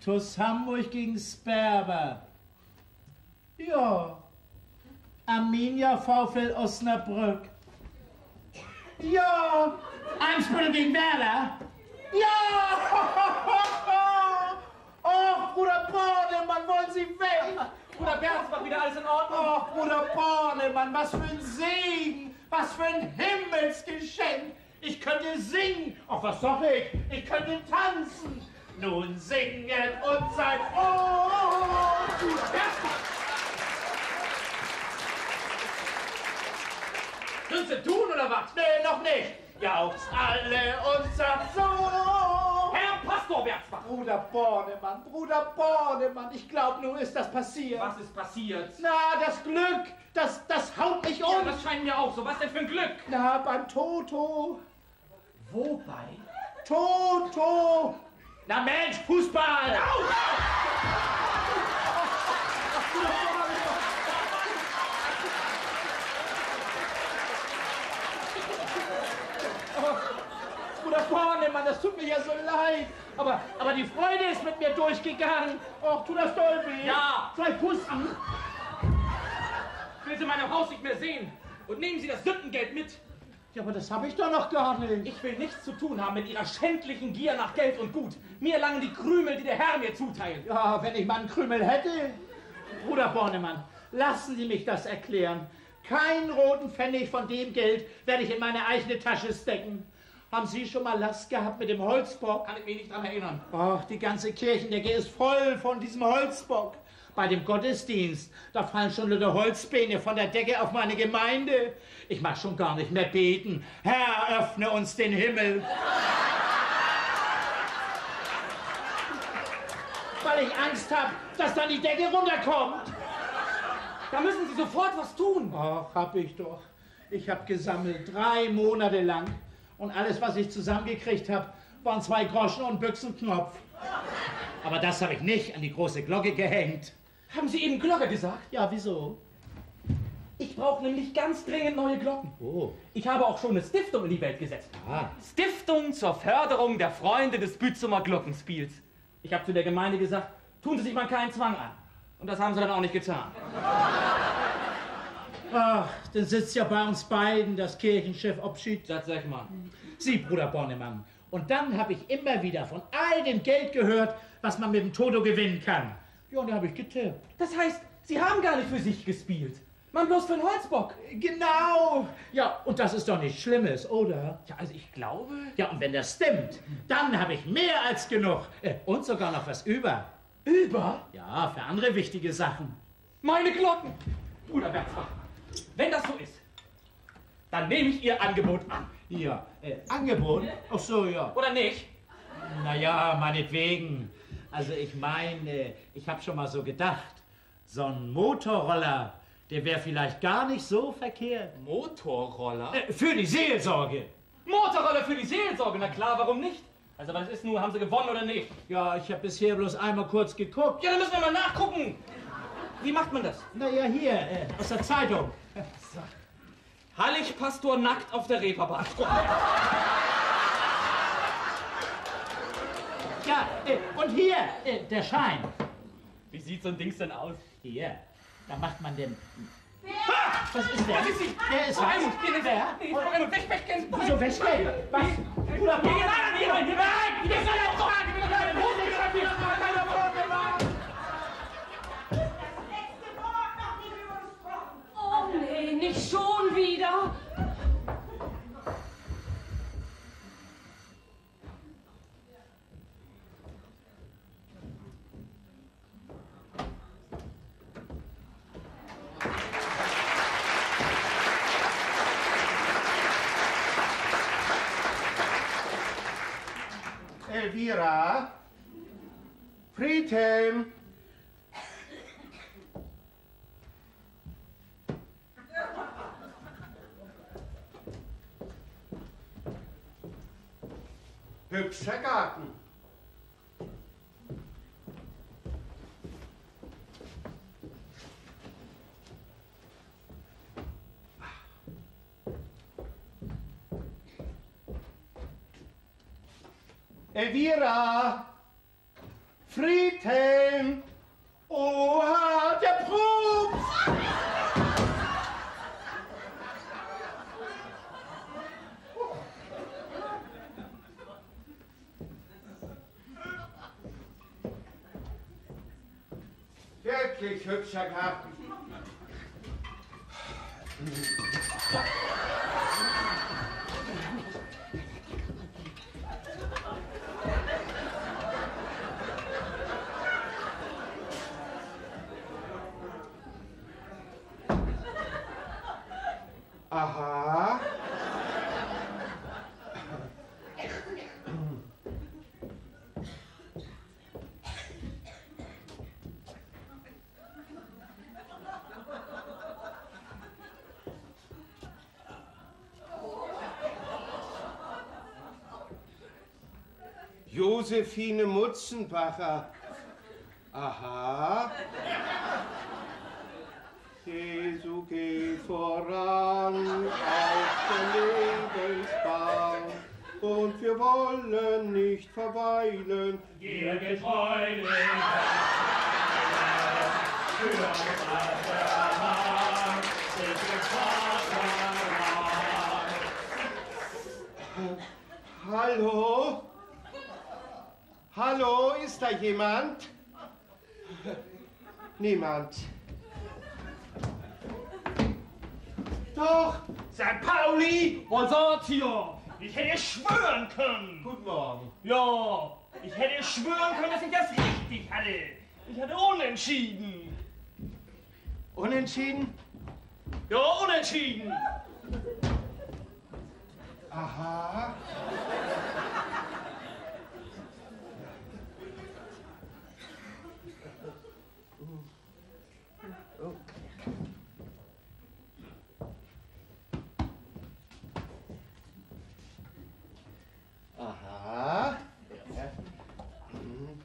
TuS Hamburg gegen Sperber. Ja. Arminia VfL Osnabrück. Ja. Eimsbüttel gegen Werder. Ja. (laughs) Oh, Bruder Bornemann, wollen Sie weg? Bruder Bernsbach, wieder alles in Ordnung? Oh, Bruder Bornemann, was für ein Segen, was für ein Himmelsgeschenk. Ich könnte singen. Ach, was sag ich? Ich könnte tanzen. Nun singet und seid froh. Willst du tun oder was? Nee, noch nicht. Jauchzt alle und sagt so. Herr Pastor Bernsbach! Bruder Bornemann, Bruder Bornemann, ich glaube, nun ist das passiert. Was ist passiert? Na, das Glück, das, das haut mich um. Ja, das scheint mir auch so. Was denn für ein Glück? Na, beim Toto. Wobei? Toto. Na Mensch, Fußball. Oh, Bruder Bornemann, das tut mir ja so leid. Aber, aber die Freude ist mit mir durchgegangen. Och, tut das doll weh. Ja. Soll ich pusten? Ich will Sie in meinem Haus nicht mehr sehen. Und nehmen Sie das Sündengeld mit. Ja, aber das habe ich doch noch gar nicht. Ich will nichts zu tun haben mit Ihrer schändlichen Gier nach Geld und Gut. Mir langen die Krümel, die der Herr mir zuteilt. Ja, wenn ich mal einen Krümel hätte. Bruder Bornemann, lassen Sie mich das erklären. Keinen roten Pfennig von dem Geld werde ich in meine eigene Tasche stecken. Haben Sie schon mal Last gehabt mit dem Holzbock? Kann ich mich nicht dran erinnern. Ach, die ganze Kirchendecke ist voll von diesem Holzbock. Bei dem Gottesdienst, da fallen schon wieder Holzbeine von der Decke auf meine Gemeinde. Ich mag schon gar nicht mehr beten. Herr, öffne uns den Himmel. Weil ich Angst habe, dass dann die Decke runterkommt. Da müssen Sie sofort was tun. Ach, hab ich doch. Ich hab gesammelt, drei Monate lang. Und alles, was ich zusammengekriegt habe, waren zwei Groschen und Büchsenknopf. Aber das habe ich nicht an die große Glocke gehängt. Haben Sie eben Glocke gesagt? Ja, wieso? Ich brauche nämlich ganz dringend neue Glocken. Oh. Ich habe auch schon eine Stiftung in die Welt gesetzt. Ah. Stiftung zur Förderung der Freunde des Bützumer Glockenspiels. Ich habe zu der Gemeinde gesagt, tun Sie sich mal keinen Zwang an. Und das haben sie dann auch nicht getan. Ach, dann sitzt ja bei uns beiden das Kirchenchef Obschied. Das sag ich mal. Sie, Bruder Bornemann. Und dann habe ich immer wieder von all dem Geld gehört, was man mit dem Toto gewinnen kann. Ja, und da habe ich getippt. Das heißt, Sie haben gar nicht für sich gespielt. Man bloß für einen Holzbock. Genau. Ja, und das ist doch nichts Schlimmes, oder? Ja, also ich glaube... Ja, und wenn das stimmt, dann habe ich mehr als genug. Äh, Und sogar noch was über. Über? Ja, für andere wichtige Sachen. Meine Glocken. Bruder Bergsbach, wenn das so ist, dann nehme ich Ihr Angebot an. Ja, äh, Angebot? Ach so, ja. Oder nicht? Naja, meinetwegen. Also ich meine, ich habe schon mal so gedacht, so ein Motorroller, der wäre vielleicht gar nicht so verkehrt. Motorroller? Äh, für die Seelsorge. Motorroller für die Seelsorge, na klar, warum nicht? Also was ist nur, haben sie gewonnen oder nicht? Ja, ich habe bisher bloß einmal kurz geguckt. Ja, dann müssen wir mal nachgucken. Wie macht man das? Naja, hier, äh, aus der Zeitung. (laughs) Hallig Pastor nackt auf der Reeperbahn. (laughs) Ja, äh, und hier, äh, der Schein. Wie sieht so ein Dings denn aus? Hier, da macht man den Ah, was ist der? Was ist sie? Wer ist Frau was? Almut, gehen Sie her. Nee, Frau Almut, weg, weg, gehen Sie. Wieso weggehen? Was? Bruder, Hier rein, hier rein, hier rein! Hier rein, hier rein, hier rein, hier rein, Oh nee, nicht schon wieder. Elvira? Friedhelm? Hübscher Garten. Elvira! Friedhelm! Oha, der Pups! Wirklich hübscher Garten. Aha. Josephine Mutzenbacher. Aha. Jesu geht voran auf der Lebensbahn und wir wollen nicht verweilen. Wir getreuen für unser Mann, Vaterland. Hallo? Hallo, ist da jemand? Niemand. Doch! St. Pauli, seid ihr? Ich hätte schwören können. Guten Morgen. Ja, ich hätte schwören können, dass ich das richtig hatte. Ich hatte unentschieden. Unentschieden? Ja, unentschieden. Aha. Mhm.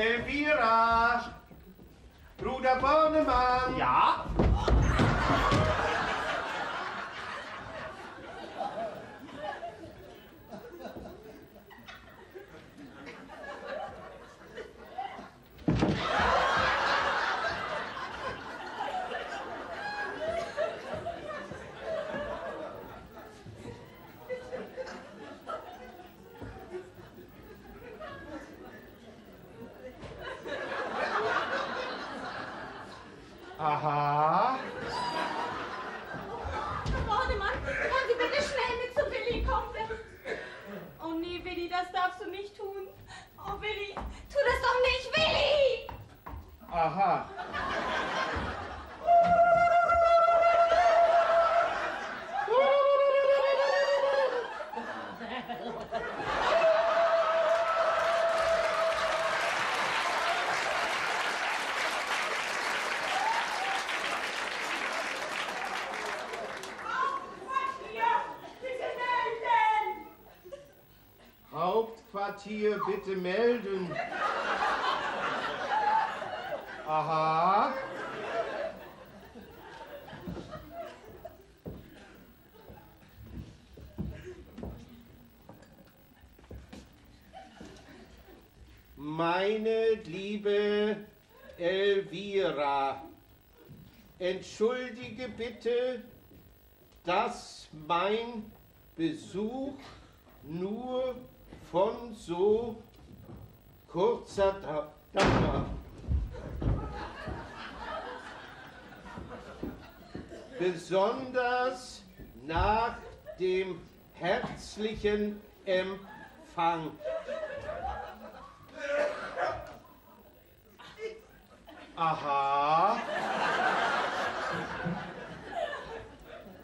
Elvira! Bruder Bornemann! Ja? Aha. Bornemann, können Sie bitte schnell mit zu Willi kommen? Oh nee, Willi, das darfst du nicht tun. Oh, Willi, tu das doch nicht, Willi! Aha. Hauptquartier bitte melden. Aha. Meine liebe Elvira, entschuldige bitte, dass mein Besuch so kurzer Dau- Dauer. Besonders nach dem herzlichen Empfang. Aha.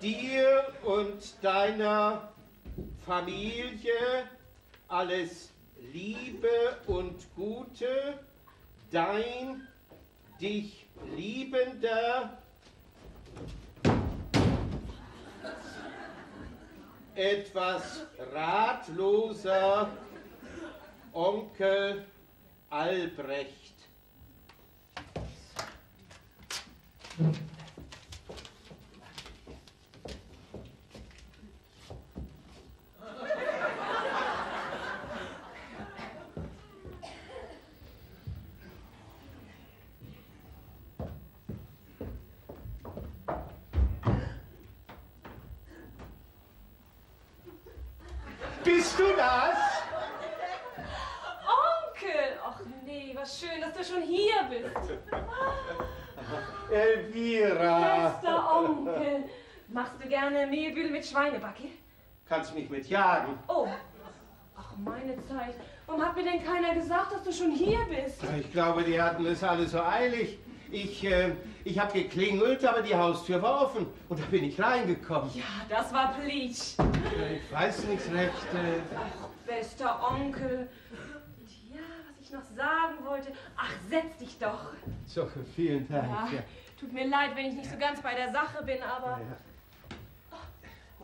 Dir und deiner Familie alles Liebe und Gute, dein dich liebender, etwas ratloser Onkel Albrecht. Bist du das? Onkel! Ach nee, was schön, dass du schon hier bist. (laughs) Elvira. Bester Onkel. Machst du gerne Mehlbühl mit Schweinebacke? Kannst mich mitjagen. Oh. Ach, meine Zeit. Warum hat mir denn keiner gesagt, dass du schon hier bist? Ich glaube, die hatten es alle so eilig. Ich, äh, ich habe geklingelt, aber die Haustür war offen und da bin ich reingekommen. Ja, das war Pleatsch. Äh, Ich weiß nichts recht. Äh, Ach, bester Onkel. Und ja, was ich noch sagen wollte. Ach, setz dich doch. so, vielen Dank. Ja, Ja. tut mir leid, wenn ich nicht so ganz bei der Sache bin, aber.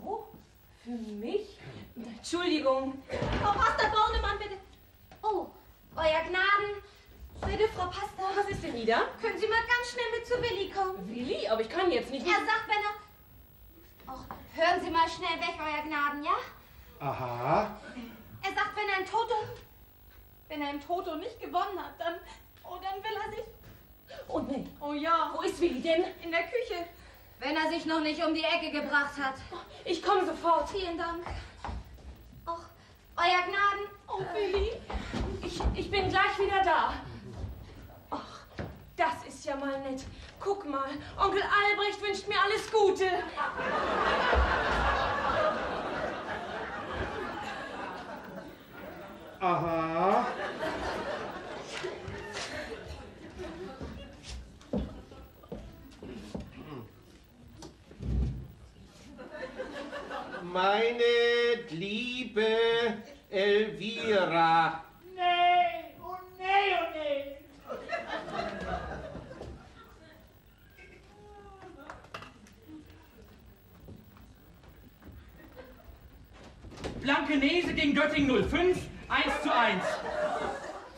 Oh, für mich? Entschuldigung. Frau Pastor Bornemann, bitte. Oh, euer Gnaden. Bitte, Frau Pastor. Was ist denn, Ida? Können Sie mal ganz schnell mit zu Willi kommen? Willi? Aber ich kann jetzt nicht. Er sagt, wenn er... Och, hören Sie mal schnell weg, euer Gnaden, ja? Aha. Er sagt, wenn er ein Toto... Wenn er im Toto nicht gewonnen hat, dann... Oh, dann will er sich... Oh nein. Oh ja. Wo ist Willi denn? In der Küche. Wenn er sich noch nicht um die Ecke gebracht hat. Ich komme sofort. Vielen Dank. Och, euer Gnaden. Oh, Willi. Ich, ich bin gleich wieder da. Ach, das ist ja mal nett. Guck mal, Onkel Albrecht wünscht mir alles Gute. Aha. Meine liebe Elvira. Nee, oh nee, oh nee. Blankenese gegen Göttingen 05, 1 zu 1.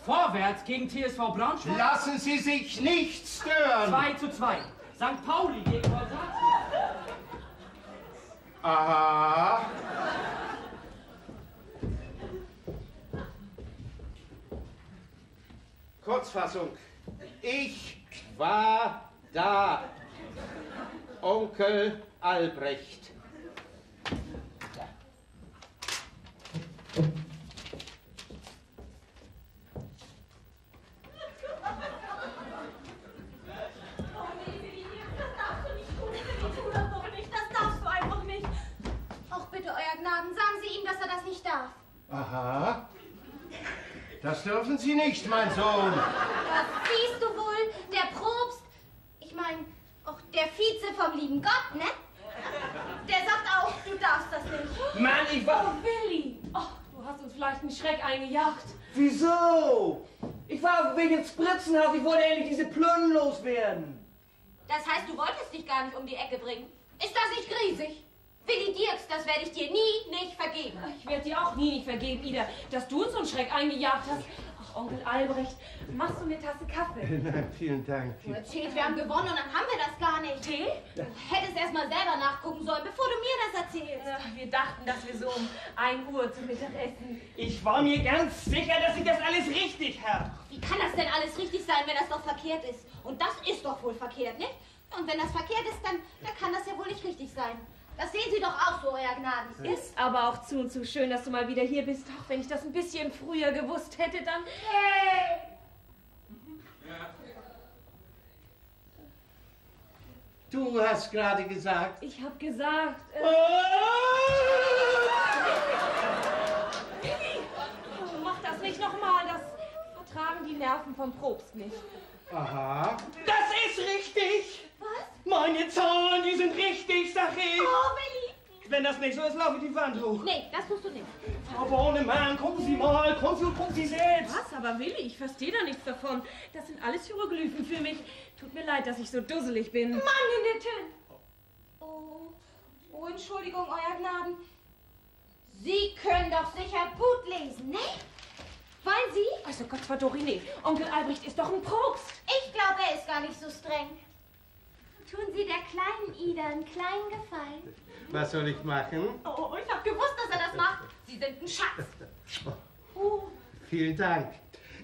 Vorwärts gegen TSV Braunschweig. Lassen Sie sich nicht stören. 2 zu 2. St. Pauli gegen Holzat. Aha. Kurzfassung. Ich war da. Onkel Albrecht. Oh nee, Willi, das darfst du nicht tun. Willi, tu das doch nicht. Das darfst du einfach nicht. Och, bitte, euer Gnaden, sagen Sie ihm, dass er das nicht darf. Aha. Das dürfen Sie nicht, mein Sohn. Das siehst du wohl, der Probst, ich meine, auch der Vize vom lieben Gott, ne? Der sagt auch, du darfst das nicht. Mann, ich war... Oh, Willi. Ach, du hast uns vielleicht einen Schreck eingejagt. Wieso? Ich war auf dem Weg ins Spritzenhaus, ich wollte endlich diese Plönnen loswerden. Das heißt, du wolltest dich gar nicht um die Ecke bringen. Ist das nicht riesig? Willi Dirks, das werde ich dir nie nicht vergeben. Ich werde dir auch nie nicht vergeben, Ida, dass du uns so einen Schreck eingejagt hast. Ach, Onkel Albrecht, machst du mir Tasse Kaffee? (laughs) Nein, vielen Dank. Du erzählst, wir haben gewonnen und dann haben wir das gar nicht. Tee? Du hättest erst mal selber nachgucken sollen, bevor du mir das erzählst. Wir dachten, dass wir so um 1 Uhr zu Mittag essen. Ich war mir ganz sicher, dass ich das alles richtig habe. Wie kann das denn alles richtig sein, wenn das doch verkehrt ist? Und das ist doch wohl verkehrt, nicht? Und wenn das verkehrt ist, dann, dann kann das ja wohl nicht richtig sein. Das sehen Sie doch auch so, Euer Gnaden. Ist aber auch zu und zu schön, dass du mal wieder hier bist. Ach, wenn ich das ein bisschen früher gewusst hätte, dann... Du hast gerade gesagt. Ich hab gesagt... Äh! Oh, mach das nicht nochmal, das vertragen die Nerven vom Probst nicht. Aha. Das ist richtig. Was? Meine Zahlen, die sind richtig, sag ich. Oh, Willi! Wenn das nicht so ist, laufe ich die Wand hoch. Nee, das tust du nicht. Frau Bornemann, gucken Sie mal, kommen Sie und gucken Sie selbst. Was? Aber Willi, ich verstehe da nichts davon. Das sind alles Hieroglyphen für mich. Tut mir leid, dass ich so dusselig bin. Mann in der Tön! Oh, oh, Entschuldigung, Euer Gnaden. Sie können doch sicher gut lesen, ne? Wollen Sie? Also Gott verdorri, nee. Onkel Albrecht ist doch ein Probst. Ich glaube, er ist gar nicht so streng. Tun Sie der kleinen Ida einen kleinen Gefallen. Was soll ich machen? Oh, ich hab gewusst, dass er das macht. Sie sind ein Schatz. (laughs) Oh, Vielen Dank.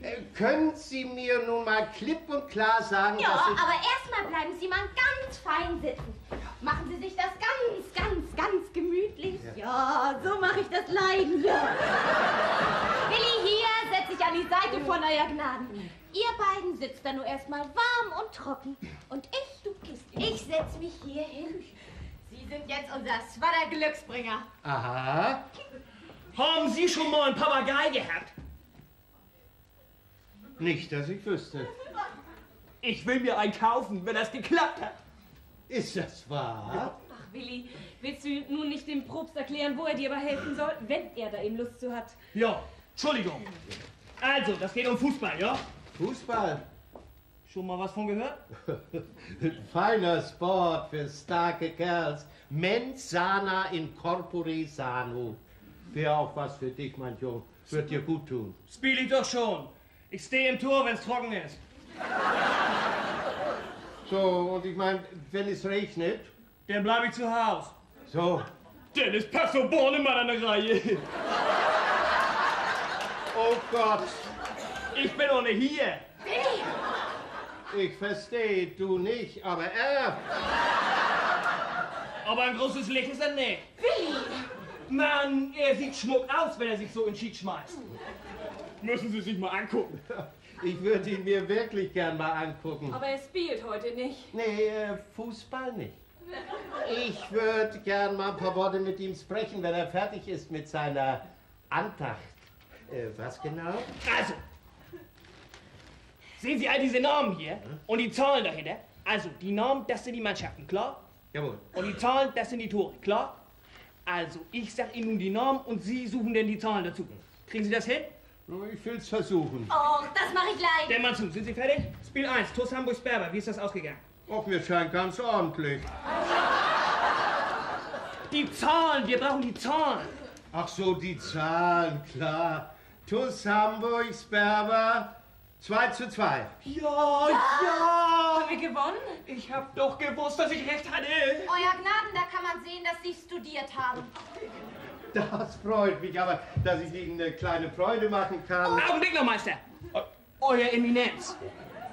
Äh, können Sie mir nun mal klipp und klar sagen, ja, dass ich... aber erstmal bleiben Sie mal ganz fein sitzen. Machen Sie sich das ganz, ganz, ganz gemütlich. Ja, so mache ich das leiden. Ja. (laughs) Willi, hier setz dich an die Seite von euer Gnaden. Ihr beiden sitzt da nur erstmal warm und trocken. Und ich, du Kiste, ich setz mich hier hin. Sie sind jetzt unser Swadder Glücksbringer. Aha. Haben Sie schon mal einen Papagei gehabt? Nicht, dass ich wüsste. Ich will mir einen kaufen, wenn das geklappt hat. Ist das wahr? Ach, Willi, willst du nun nicht dem Probst erklären, wo er dir aber helfen soll, wenn er da eben Lust zu hat? Ja, Entschuldigung. Also, das geht um Fußball, ja? Fußball. Schon mal was von gehört? (laughs) Feiner Sport für starke Kerls. Mens sana in corpore sano. Wäre auch was für dich, mein Junge. Wird dir gut tun. Spiel ich doch schon. Ich stehe im Tor, wenn es trocken ist. So, und ich meine, wenn es regnet, Dann bleibe ich zu Hause. so. Denn es passt so Bornemann an der Reihe. Oh Gott, Ich bin ohne hier. ich verstehe, du nicht, aber er. Aber ein großes Licht ist er nicht. Willi! Mann, er sieht schmuck aus, wenn er sich so in Schied schmeißt. Müssen Sie sich mal angucken. Ich würde ihn mir wirklich gern mal angucken. Aber er spielt heute nicht. Nee, äh, Fußball nicht. Ich würde gern mal ein paar Worte mit ihm sprechen, wenn er fertig ist mit seiner Andacht. Äh, was genau? Also, sehen Sie all diese Namen hier und die Zahlen dahinter? Also, die Namen, das sind die Mannschaften, klar? Jawohl. Und die Zahlen, das sind die Tore, klar? Also, ich sag Ihnen nun die Namen und Sie suchen dann die Zahlen dazu. Kriegen Sie das hin? Ich will's versuchen. Och, das mache ich leid. Der Mann zu, sind Sie fertig? Spiel 1, TuS Hamburg Sperber, wie ist das ausgegangen? Auch mir scheint ganz ordentlich. Die Zahlen, wir brauchen die Zahlen. Ach so, die Zahlen, klar. TuS Hamburg, Sperber, 2 zu 2. Ja, ja! Haben wir gewonnen? Ich hab doch gewusst, dass ich recht hatte. Euer Gnaden, da kann man sehen, dass Sie studiert haben. Das freut mich aber, dass ich Ihnen eine kleine Freude machen kann. Augenblick noch, Meister. Eu- Euer Eminenz.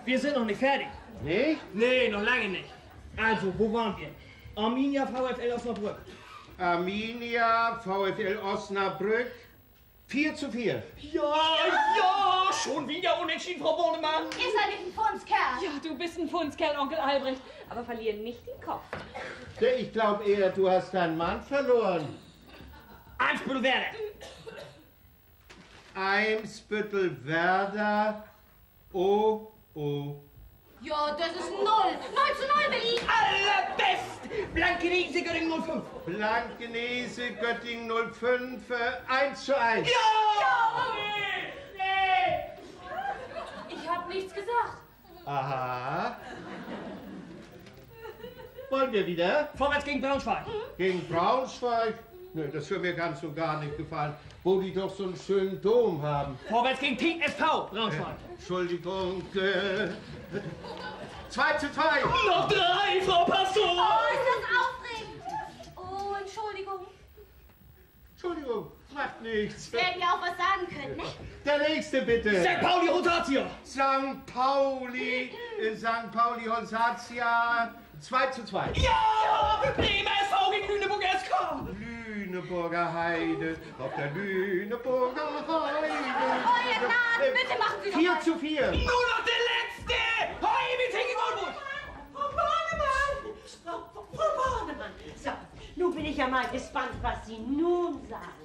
Wir sind noch nicht fertig. Nicht? Nee, noch lange nicht. Also, wo waren wir? Arminia VfL Osnabrück. Arminia, VfL Osnabrück, 4 zu 4. Ja, ja, schon wieder unentschieden, Frau Bornemann. Ihr seid ein Fundskerl. Ja, du bist ein Fundskerl, Onkel Albrecht. Aber verlier nicht den Kopf. Ich glaube eher, du hast deinen Mann verloren. Eimsbüttel Werder. Eimsbüttel Werder, oh, oh. Ja, das ist null. Null zu null, Willi. Allerbest. Blankenese Göttingen 05. Blankenese, Göttingen 05, äh, 1 zu 1. Ja! Ich hab nichts gesagt. Aha. Wollen wir wieder? Vorwärts gegen Braunschweig. Gegen Braunschweig? Nö, das würde mir ganz und gar nicht gefallen, wo die doch so einen schönen Dom haben. Vorwärts gegen Team SV, Braunschweig. Entschuldigung, äh, 2 zu 2. Noch drei, Frau Pastor. Oh, ist das aufregend. Oh, Entschuldigung. Entschuldigung, macht nichts. Werden wir auch was sagen können, ne? Der nächste bitte. St. Pauli Rotatio. St. Pauli, äh, St. Pauli Holsatia, 2 zu 2. Ja, Bremer SV gegen Lüneburg SK. Lüneburger Heide, auf der Lüneburger Heide. Euer Gnaden, bitte machen Sie doch 4 mal. zu 4. Nur noch der letzte. Hoi mit Oldenburg. Frau Bornemann! Frau, Frau Bornemann! So, nun bin ich ja mal gespannt, was Sie nun sagen.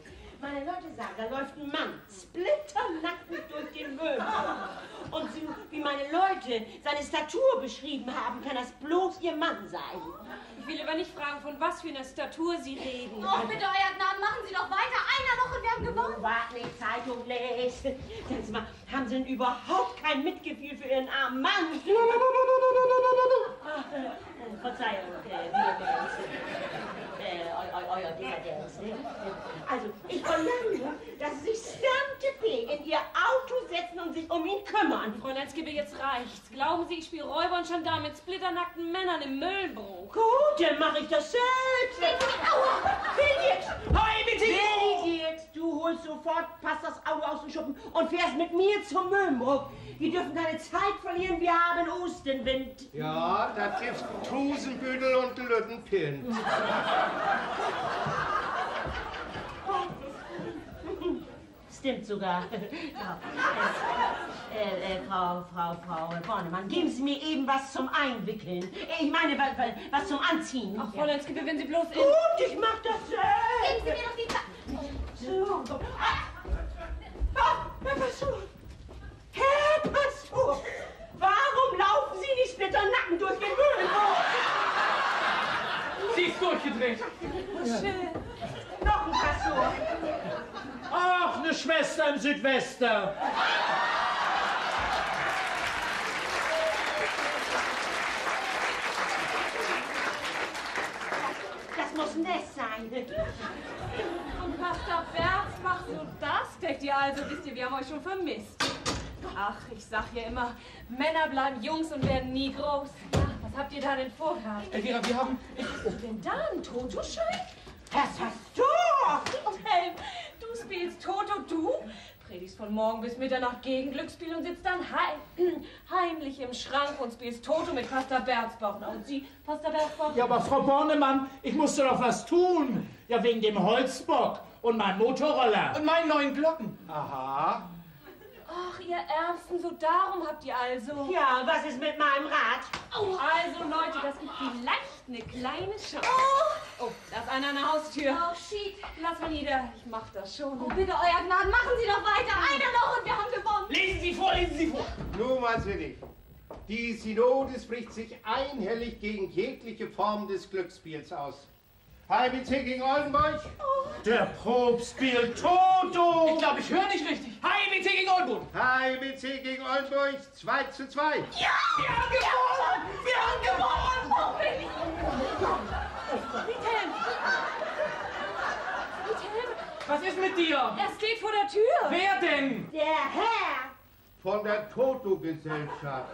Meine Leute sagen, da läuft ein Mann splitternackend durch den Müll. Und so, wie meine Leute seine Statur beschrieben haben, kann das bloß Ihr Mann sein. Ich will aber nicht fragen, von was für einer Statur Sie reden. Oh, bitte, Euer Gnaden, machen Sie doch weiter. Einer noch und wir haben gewonnen. Nun, wart nicht, Zeitung lesen. Sagen Sie mal, haben Sie denn überhaupt kein Mitgefühl für Ihren armen Mann? Ach, äh, äh, Verzeihung, äh, Äh, euer ne? Also, ich verlange, dass Sie sich Sterntipping in Ihr Auto setzen und sich um ihn kümmern. Fräulein Skibbe, jetzt reicht's. Glauben Sie, ich spiele Räuber und Gendarm mit splitternackten Männern im Müllbruch? Gut, dann mache ich das selbst. Aua, Birgit! Hoi Hicking Birgit, du holst sofort, passt das Auto aus dem Schuppen und fährst mit mir zum Müllbruch. Wir dürfen keine Zeit verlieren, wir haben Ostenwind. Ja, das ist Trusenbüdel und Lüttenpin. Stimmt sogar. (laughs) Ja. Äh, äh, Frau, Frau, Frau Bornemann, geben Sie mir eben was zum Einwickeln. Ich meine, wa- wa- was zum Anziehen. Ach, Fräulein Skibbe, wenn Sie bloß in... Gut, ich mach das Geben Sie selbst. mir doch die Zeit. So. Ah, ah, Herr Pastor! Herr Pastor! Warum laufen Sie nicht splitternacken durch den Müllbruch? Sie ist durchgedreht. Schön. Noch ein Pastor! Ach, eine Schwester im Südwesten. Das muss Ness sein. Und Pastor Berzbach, so das deckt ihr also. Wisst ihr, wir haben euch schon vermisst. Ach, ich sag ja immer, Männer bleiben Jungs und werden nie groß. Ja, was habt ihr da denn vorgehabt? Elvira, wir haben... Was denn da? Ein Toto-Schein? Das hast du! Und Helm, du spielst Toto, du? Predigst von morgen bis Mitternacht gegen Glücksspiel und sitzt dann heim, (clears throat) heimlich im Schrank und spielst Toto mit Pastor Berzbach. Und Sie, Pastor Berzbach? Ja, aber Frau Bornemann, ich musste doch was tun. Ja, wegen dem Holzbock und meinem Motorroller. Und meinen neuen Glocken. Aha. Ach, ihr Ärmsten, so darum habt ihr also. Ja, was ist mit meinem Rad? Oh, also Leute, das gibt vielleicht eine kleine Chance. Oh, da ist einer an der Haustür. Oh, shit. Lass mal nieder, ich mach das schon. Oh, bitte, Euer Gnaden, machen Sie doch weiter. Einer noch und wir haben gewonnen. Lesen Sie vor, lesen Sie vor. Nun, wahnsinnig. Die Synode spricht sich einhellig gegen jegliche Form des Glücksspiels aus. Heimwitz gegen Oldenburg. Der Propst spielt Toto. Ich glaube, ich höre nicht richtig. Hi, WC gegen Oldenburg. Heimwitz gegen Oldenburg 2 zu 2. Wir haben gewonnen. Wir haben gewonnen. Withelm! Withelm, Was ist mit dir? er steht vor der Tür. Wer denn? Der Herr! Von der Toto-Gesellschaft.